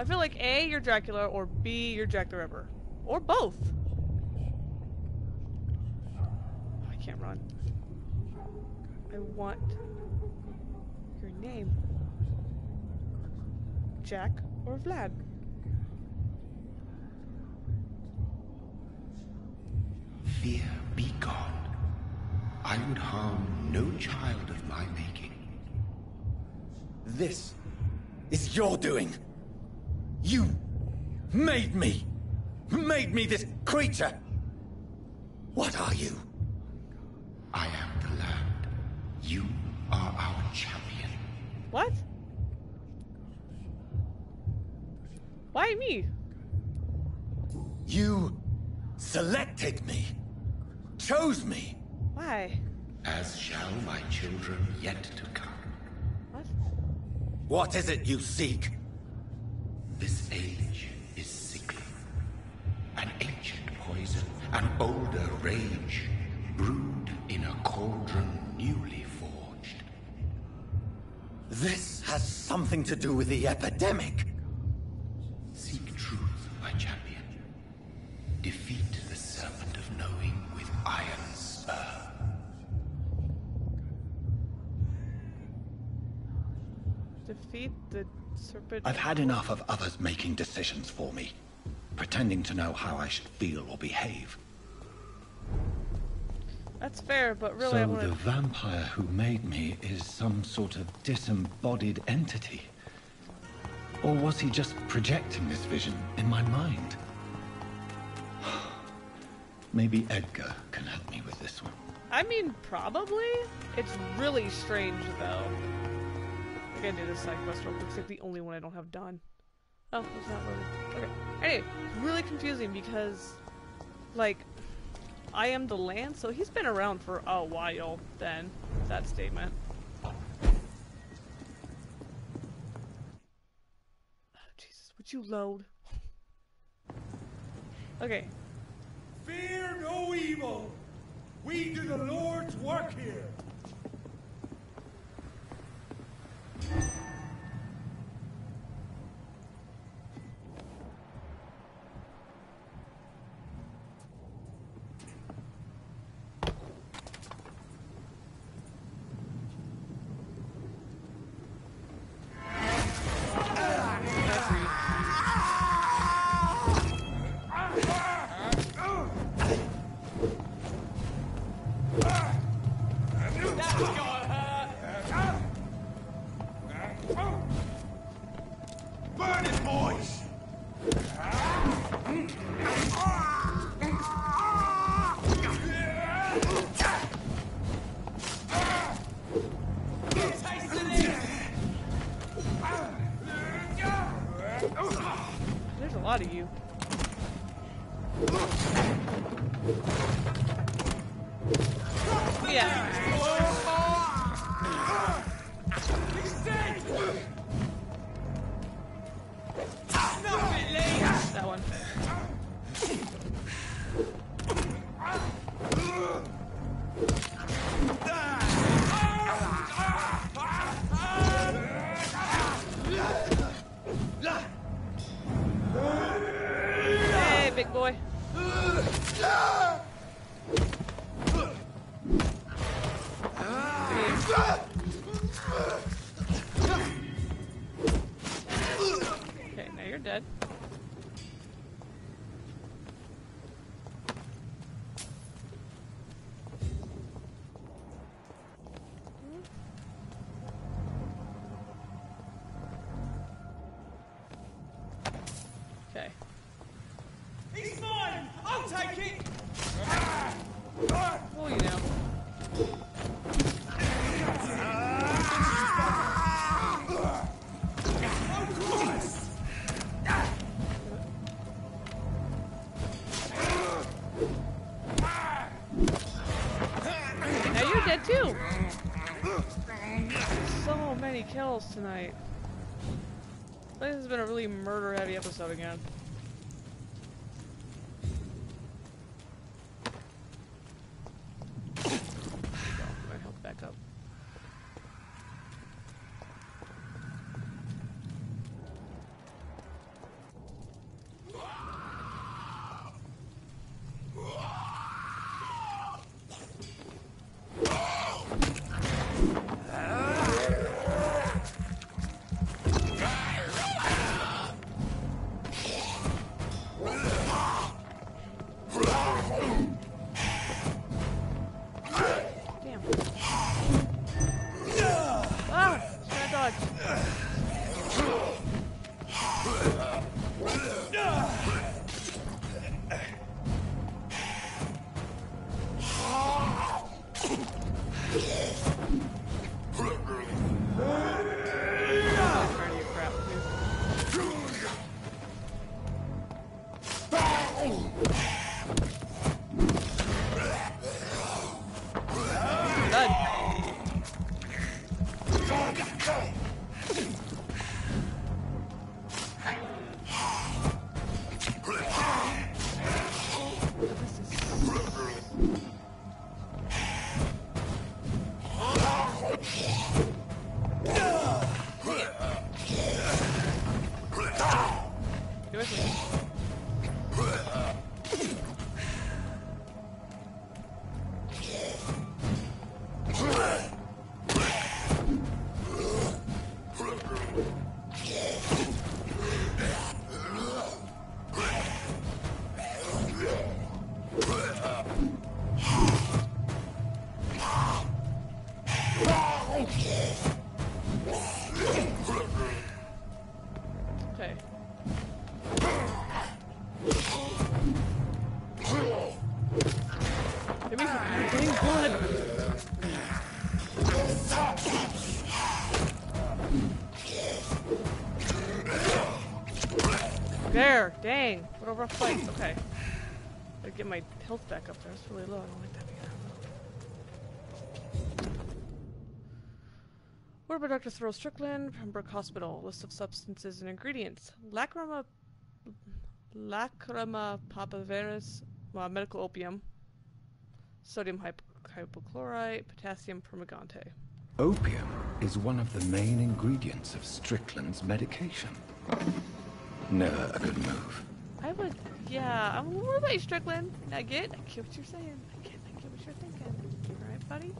I feel like A, you're Dracula, or B, you're Jack the Ripper. Or both. I can't run. I want your name. Jack or Vlad? Fear be gone. I would harm no child of my making. This is your doing. You made me. Made me this creature. What are you? I am the land. You are our champion. What? Why me? You selected me. Chose me. Why? As shall my children yet to come. What? What is it you seek? This age is sickly. An ancient poison, an older rage, brewed in a cauldron newly forged. This has something to do with the epidemic. I've had enough of others making decisions for me, pretending to know how I should feel or behave. That's fair, but really I so want the vampire who made me is some sort of disembodied entity? Or was he just projecting this vision in my mind? Maybe Edgar can help me with this one. I mean, probably. It's really strange though. I gotta do this side quest real quick. It's like the only one I don't have done. Oh, it's not loaded. Okay. Anyway, really confusing because, like, I am the land, so he's been around for a while. Then that statement. Oh, Jesus, would you load? Okay. Fear no evil. We do the Lord's work here. Kills tonight. This has been a really murder-heavy episode again. Rough fight. Okay. Gotta get my health back up there. It's really low. I don't like that being. What about Dr. Thurl Strickland, Pembroke Hospital? List of substances and ingredients. Lacrima Lacrima papaveris, uh, medical opium, sodium hypo hypochlorite, potassium permangate. Opium is one of the main ingredients of Strickland's medication. Never a good move. I would, yeah. I'm, what about you, Strickland? I get, I get what you're saying. I get, I get what you're thinking. Right, buddy?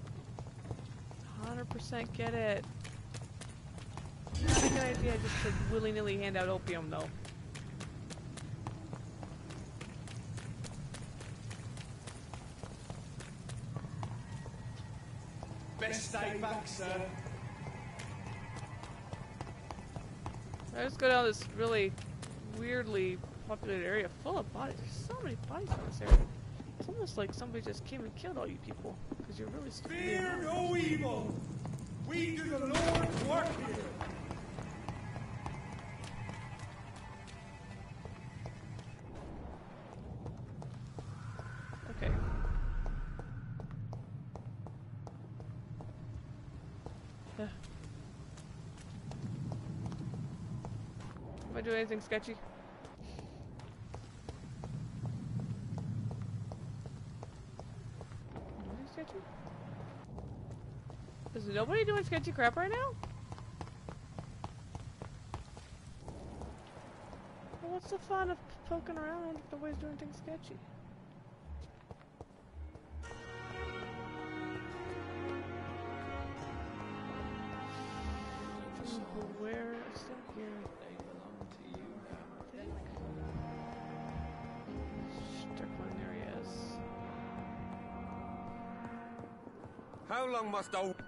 100% get it. Not a good idea just to willy-nilly hand out opium, though. Best day back, sir. I just go down this really weirdly populated area full of bodies. There's so many bodies in this area. It's almost like somebody just came and killed all you people. Because you're really stupid. Fear no evil. We do the Lord's work here. Okay. Am I doing anything sketchy? Anything sketchy? Is nobody doing sketchy crap right now? Well, what's the fun of poking around if nobody's doing things sketchy? Where is that here? They belong to you Strickland, there he is. How long must old...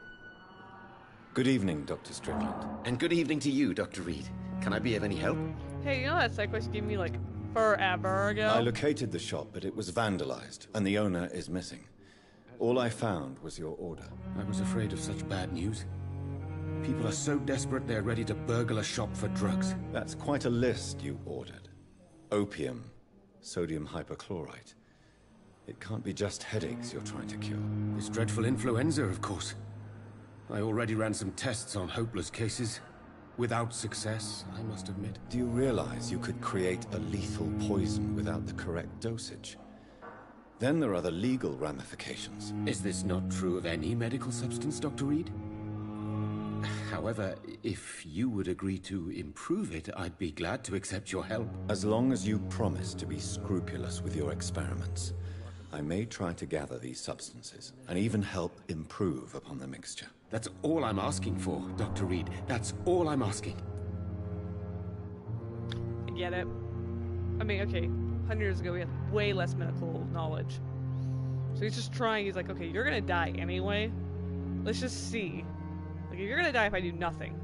Good evening, Dr. Strickland. And good evening to you, Dr. Reid. Can I be of any help? Hey, you know that side quest you gave me like forever ago? I located the shop, but it was vandalized, and the owner is missing. All I found was your order. I was afraid of such bad news. People are so desperate they're ready to burgle a shop for drugs. That's quite a list you ordered. Opium, sodium hypochlorite. It can't be just headaches you're trying to cure. This dreadful influenza, of course. I already ran some tests on hopeless cases. Without success, I must admit. Do you realize you could create a lethal poison without the correct dosage? Then there are the legal ramifications. Is this not true of any medical substance, Dr. Reid? However, if you would agree to improve it, I'd be glad to accept your help. As long as you promise to be scrupulous with your experiments, I may try to gather these substances and even help improve upon the mixture. That's all I'm asking for, Dr. Reid. That's all I'm asking. I get it. I mean, okay, 100 years ago we had way less medical knowledge. So he's just trying, he's like, okay, you're gonna die anyway. Let's just see. Like, you're gonna die if I do nothing.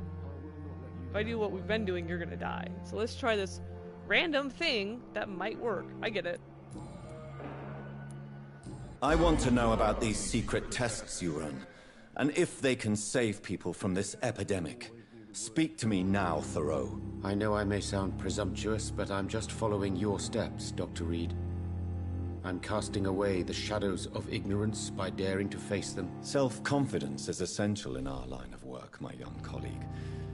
If I do what we've been doing, you're gonna die. So let's try this random thing that might work. I get it. I want to know about these secret tests you run, and if they can save people from this epidemic. Speak to me now, Thoreau. I know I may sound presumptuous, but I'm just following your steps, Dr. Reid. I'm casting away the shadows of ignorance by daring to face them. Self-confidence is essential in our line of work, my young colleague.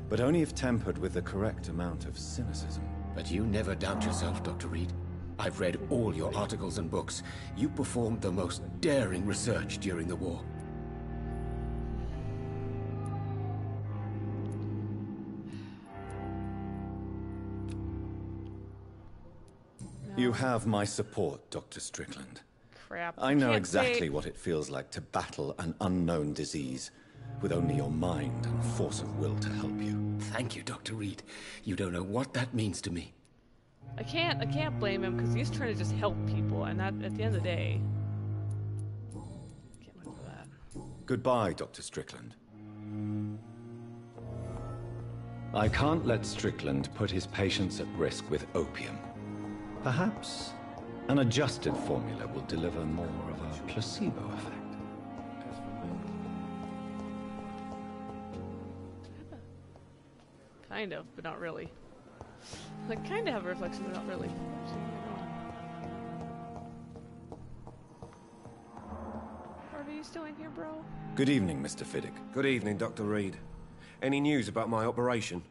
But only if tempered with the correct amount of cynicism. But you never doubt yourself, Dr. Reid. I've read all your articles and books. You performed the most daring research during the war. You have my support, Dr. Strickland. Crap. I know can't exactly say- what it feels like to battle an unknown disease with only your mind and force of will to help you. Thank you, Dr. Reid. You don't know what that means to me. I can't. I can't blame him because he's trying to just help people, and that at the end of the day. Can't wait for that. Goodbye, Dr. Strickland. I can't let Strickland put his patients at risk with opium. Perhaps an adjusted formula will deliver more of a placebo effect. Kind of, but not really. I kind of have a reflection, but not really. Harvey, you still in here, bro? Good evening, Mr. Fiddick. Good evening, Dr. Reid. Any news about my operation?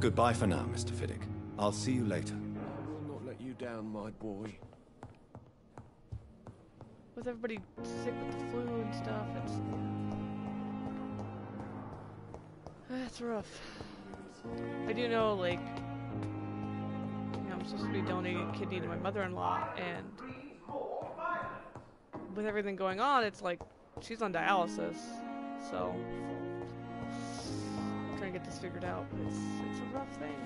Goodbye for now, Mr. Fiddick. I'll see you later. I will not let you down, my boy. With everybody sick with the flu and stuff, it's that's rough. I do know, like, you know, I'm supposed to be donating a kidney to my mother-in-law, and with everything going on, it's like she's on dialysis, so To get this figured out. But it's it's a rough thing.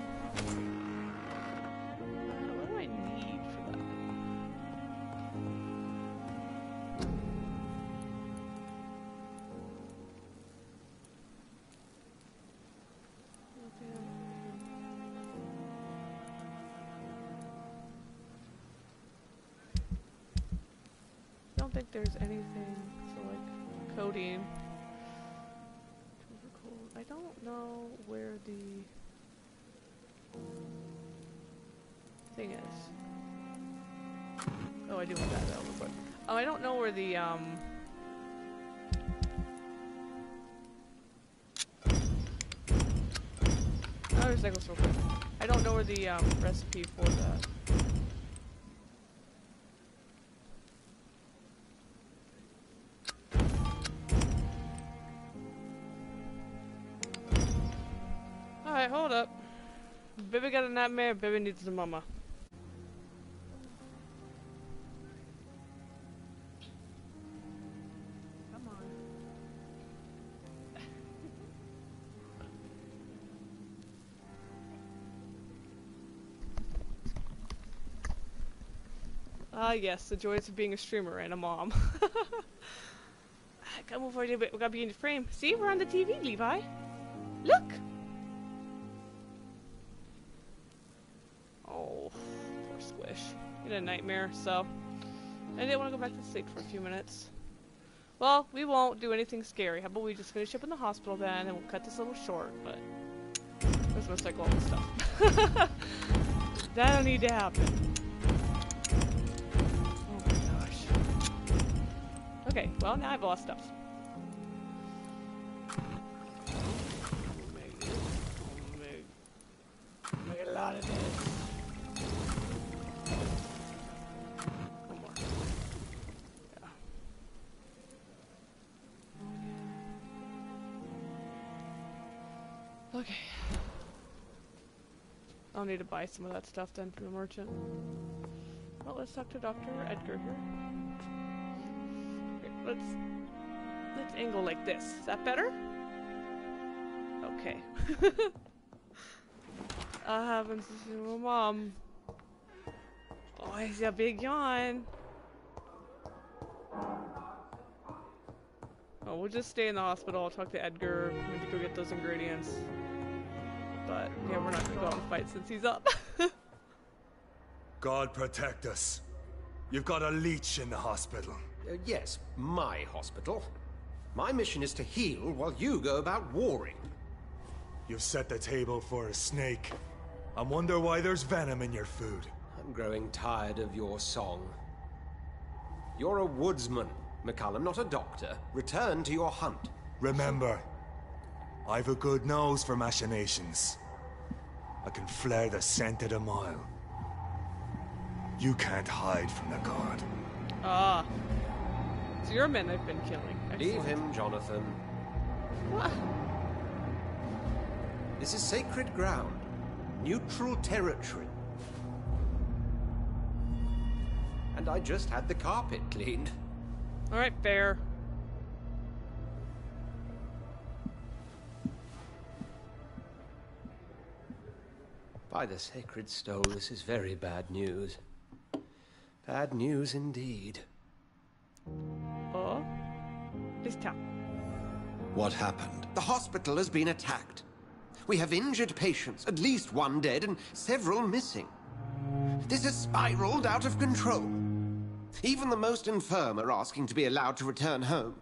What do I need for that? I don't think there's anything so like codeine. I do want that oh, I don't know where the um. I'll real quick. I don't know where the um, recipe for that. Alright, hold up. Baby got a nightmare, baby needs a mama. Yes, the joys of being a streamer and a mom. Come over here, we gotta be in the frame. See, we're on the TV, Levi. Look! Oh, poor Squish. He had a nightmare, so I didn't want to go back to sleep for a few minutes. Well, we won't do anything scary. How about we just finish up in the hospital then, and we'll cut this a little short, but there's most like all this stuff. That'll need to happen. Okay, well, now I've lost stuff. Okay. I'll need to buy some of that stuff then from the merchant. Well, let's talk to Dr. Edgar here. Let's let's angle like this. Is that better? Okay. I haven't seen my mom. Oh, he's a big yawn. Oh, we'll just stay in the hospital. I'll talk to Edgar. We need to go get those ingredients. But yeah, we're not gonna go out and fight since he's up. God protect us. You've got a leech in the hospital. Uh, yes, my hospital. My mission is to heal while you go about warring. You've set the table for a snake. I wonder why there's venom in your food. I'm growing tired of your song. You're a woodsman, McCullum, not a doctor. Return to your hunt. Remember, I've a good nose for machinations. I can flare the scent at a mile. You can't hide from the guard. Ah. It's your men I've been killing. Leave him, Jonathan. What? This is sacred ground. Neutral territory. And I just had the carpet cleaned. Alright, fair. By the sacred stone, this is very bad news. Bad news indeed. Please tell. What happened? The hospital has been attacked. We have injured patients, at least one dead, and several missing. This has spiraled out of control. Even the most infirm are asking to be allowed to return home.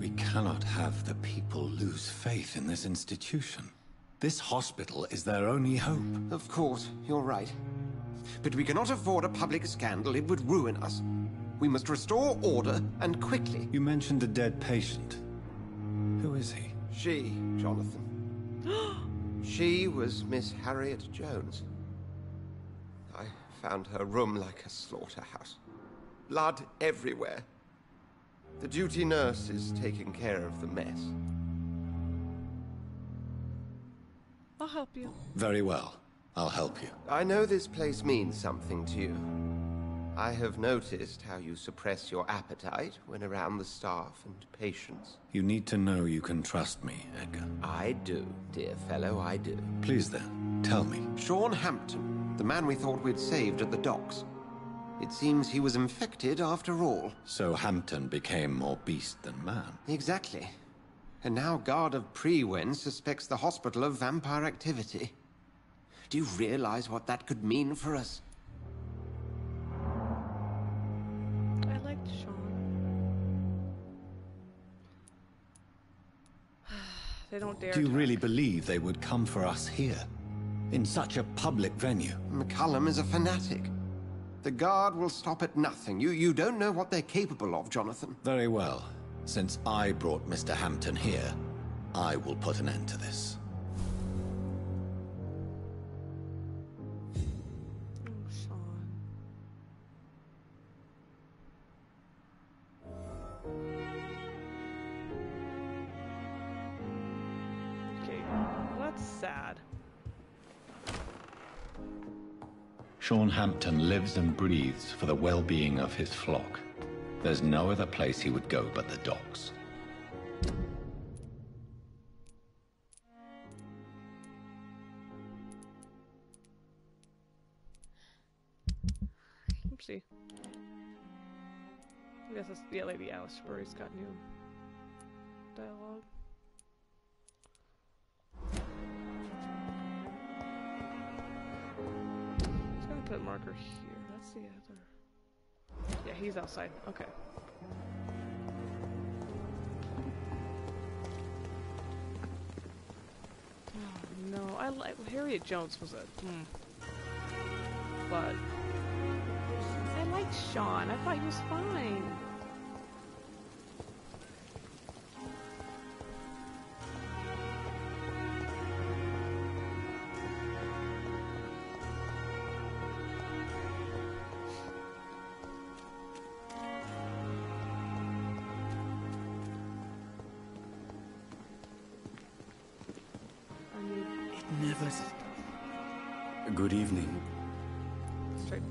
We cannot have the people lose faith in this institution. This hospital is their only hope. Of course, you're right. But we cannot afford a public scandal. It would ruin us. We must restore order, and quickly. You mentioned a dead patient. Who is he? She, Jonathan. she was Miss Harriet Jones. I found her room like a slaughterhouse. Blood everywhere. The duty nurse is taking care of the mess. I'll help you. Very well. I'll help you. I know this place means something to you. I have noticed how you suppress your appetite when around the staff and patients. You need to know you can trust me, Edgar. I do, dear fellow, I do. Please then, tell me. Sean Hampton, the man we thought we'd saved at the docks. It seems he was infected after all. So Hampton became more beast than man. Exactly. And now Guard of Priwen suspects the hospital of vampire activity. Do you realize what that could mean for us? They don't dare. Do you to- really believe they would come for us here? In such a public venue? McCullum is a fanatic. The Guard will stop at nothing. You, you don't know what they're capable of, Jonathan. Very well. Since I brought Mr. Hampton here, I will put an end to this. Sad. Sean Hampton lives and breathes for the well-being of his flock. There's no other place he would go but the docks. Oopsie. I guess that's yeah, Lady Alice Spurry's got new dialogue. Put marker here. That's the other. Yeah, he's outside. Okay. Oh, no, I like Harriet Jones was a. Hmm. But I like Sean. I thought he was fine.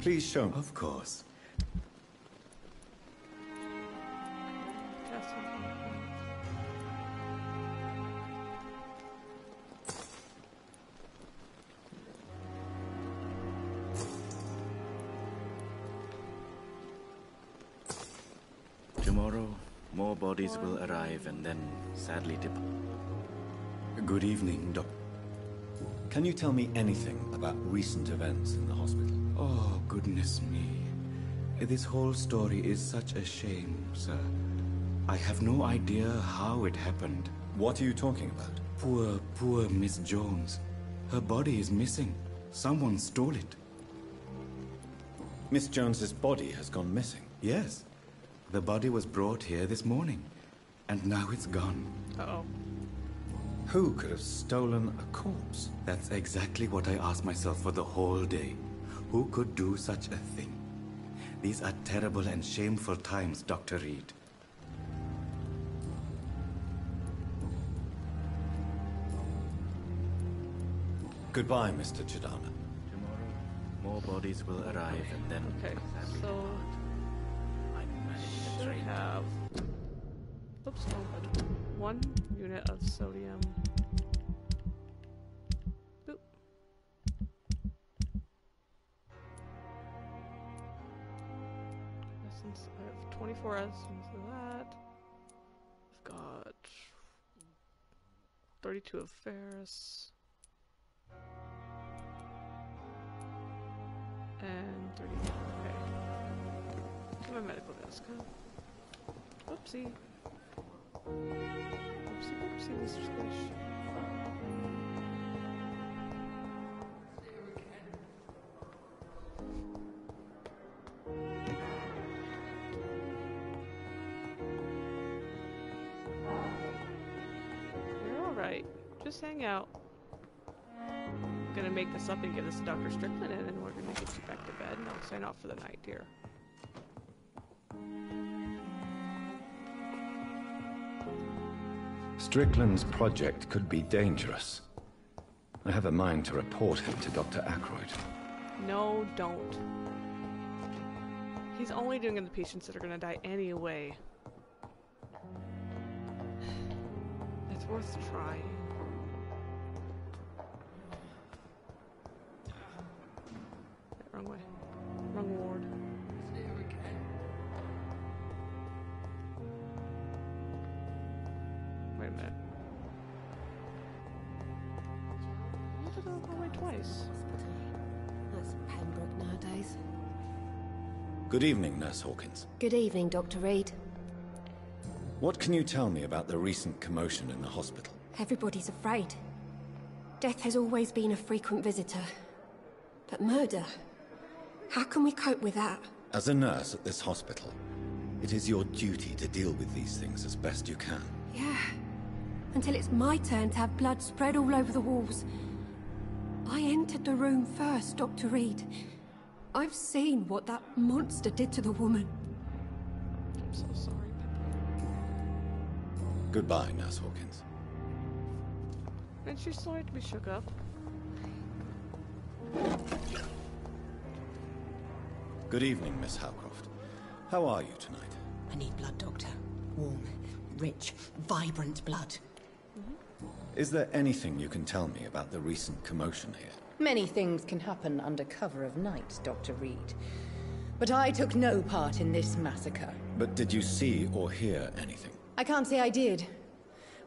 Please show me. Of course. Tomorrow, more bodies will arrive and then sadly depart. Good evening, Doc. Can you tell me anything about recent events in the hospital? Oh, goodness me. This whole story is such a shame, sir. I have no idea how it happened. What are you talking about? Poor, poor Miss Jones. Her body is missing. Someone stole it. Miss Jones's body has gone missing? Yes. The body was brought here this morning, and now it's gone. Uh-oh. Who could have stolen a corpse? That's exactly what I asked myself for the whole day. Who could do such a thing? These are terrible and shameful times, Dr. Reid. Goodbye, Mr. Chidana. Tomorrow, more bodies will arrive, and then... Okay, so... Should have... Oops, no, but one unit of sodium. 32 of Ferris. And 30. Okay. My medical desk, huh? Oopsie. Oopsie, oopsie, Squish. Just hang out. I'm gonna make this up and give this to Dr. Strickland and then we're gonna get you back to bed, and I'll sign off for the night, dear. Strickland's project could be dangerous. I have a mind to report him to Dr. Ackroyd. No, don't. He's only doing it to the patients that are gonna die anyway. It's worth trying. Good evening, Nurse Hawkins. Good evening, Dr. Reid. What can you tell me about the recent commotion in the hospital? Everybody's afraid. Death has always been a frequent visitor. But murder? How can we cope with that? As a nurse at this hospital, it is your duty to deal with these things as best you can. Yeah. Until it's my turn to have blood spread all over the walls. I entered the room first, Dr. Reid. I've seen what that monster did to the woman. I'm so sorry. Goodbye, Nurse Hawkins. And she's sorry to be shook up. Good evening, Miss Howcroft. How are you tonight? I need blood, Doctor. Warm, rich, vibrant blood. Mm-hmm. Is there anything you can tell me about the recent commotion here? Many things can happen under cover of night, Dr. Reid. But I took no part in this massacre. But did you see or hear anything? I can't say I did.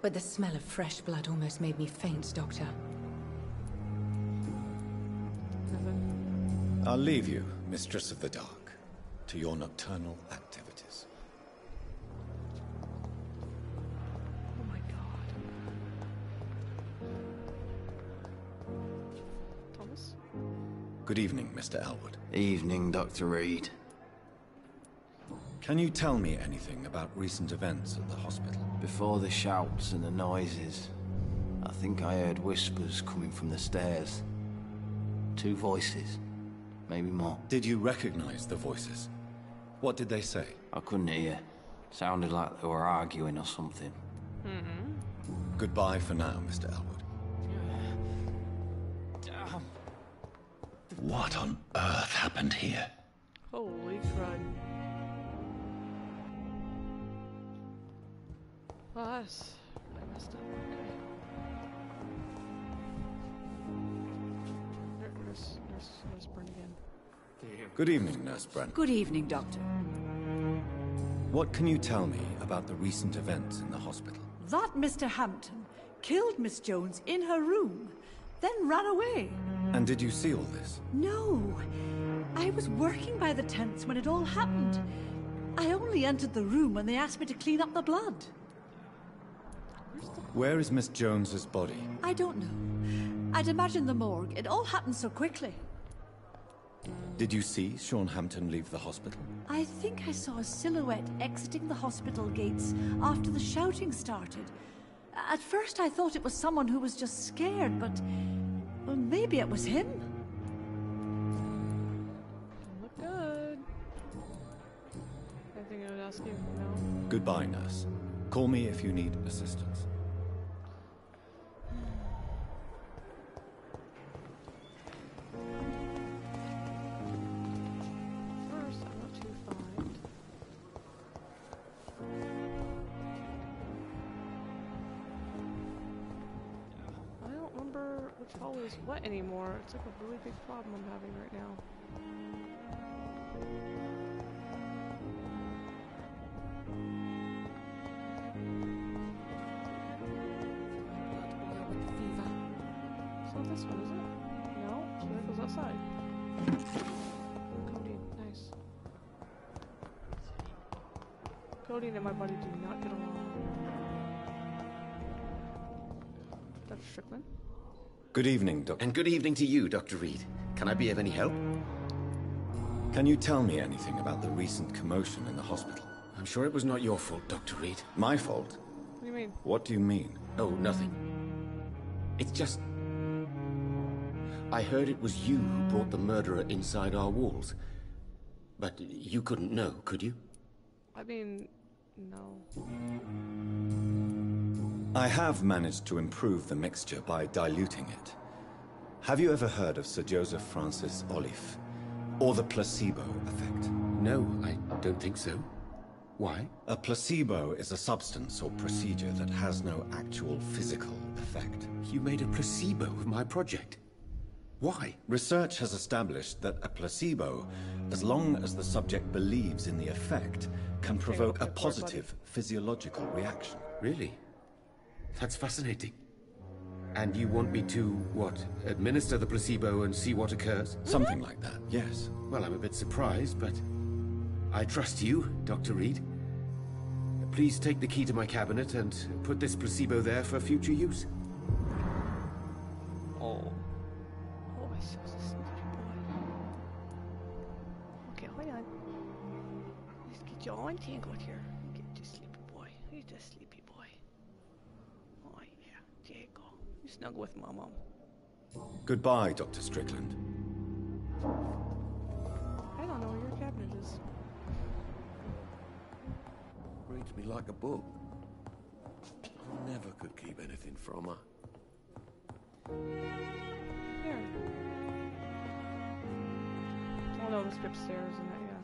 But the smell of fresh blood almost made me faint, Doctor. I'll leave you, Mistress of the Dark, to your nocturnal activities. Good evening, Mr. Elwood. Evening, Dr. Reid. Can you tell me anything about recent events at the hospital? Before the shouts and the noises, I think I heard whispers coming from the stairs. Two voices, maybe more. Did you recognize the voices? What did they say? I couldn't hear. Sounded like they were arguing or something. Mm-hmm. Goodbye for now, Mr. Elwood. What on earth happened here? Holy crud. Well, that's I messed up. Okay. Nurse, nurse, nurse Burn again. Good evening, Nurse Brent. Good evening, Doctor. What can you tell me about the recent events in the hospital? That Mr. Hampton killed Miss Jones in her room, then ran away. And did you see all this? No. I was working by the tents when it all happened. I only entered the room when they asked me to clean up the blood. Where is Miss Jones's body? I don't know. I'd imagine the morgue. It all happened so quickly. Did you see Sean Hampton leave the hospital? I think I saw a silhouette exiting the hospital gates after the shouting started. At first I thought it was someone who was just scared, but... Well, maybe it was him. Look good. Anything I would ask you? No? Goodbye, nurse. Call me if you need assistance. Hall is what anymore. It's like a really big problem I'm having right now. It's not this one, is it? No? So that goes outside. Codeine, nice. Codeine and my buddy do not get along. Dr. Strickland? Good evening, Doctor. And good evening to you, Dr. Reid. Can I be of any help? Can you tell me anything about the recent commotion in the hospital? I'm sure it was not your fault, Dr. Reid. My fault? What do you mean? What do you mean? Oh, nothing. It's just... I heard it was you who brought the murderer inside our walls. But you couldn't know, could you? I mean, no. I have managed to improve the mixture by diluting it. Have you ever heard of Sir Joseph Francis Olive? Or the placebo effect? No, I don't think so. Why? A placebo is a substance or procedure that has no actual physical effect. You made a placebo of my project. Why? Research has established that a placebo, as long as the subject believes in the effect, can provoke a positive physiological reaction. Really? That's fascinating. And you want me to, what, administer the placebo and see what occurs? Something like that, yes. Well, I'm a bit surprised, but I trust you, Dr. Reid. Please take the key to my cabinet and put this placebo there for future use. Oh. Oh, I saw this sleepy boy. Okay, hold on. Let's get you all entangled here. Get you sleepy boy. He's just sleepy boy. Oh, yeah. There you go. You snuggle with my mom. Goodbye, Dr. Strickland. I don't know where your cabinet is. Reads me like a book. I never could keep anything from her. Here. Oh no, this upstairs and that, yeah.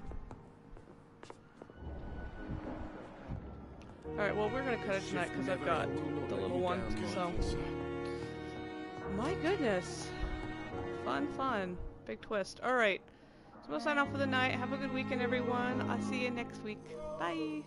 Alright, well, we're gonna cut it tonight because I've got the little one, so. My goodness. Fun, fun. Big twist. Alright. So we'll sign off for the night. Have a good weekend, everyone. I'll see you next week. Bye.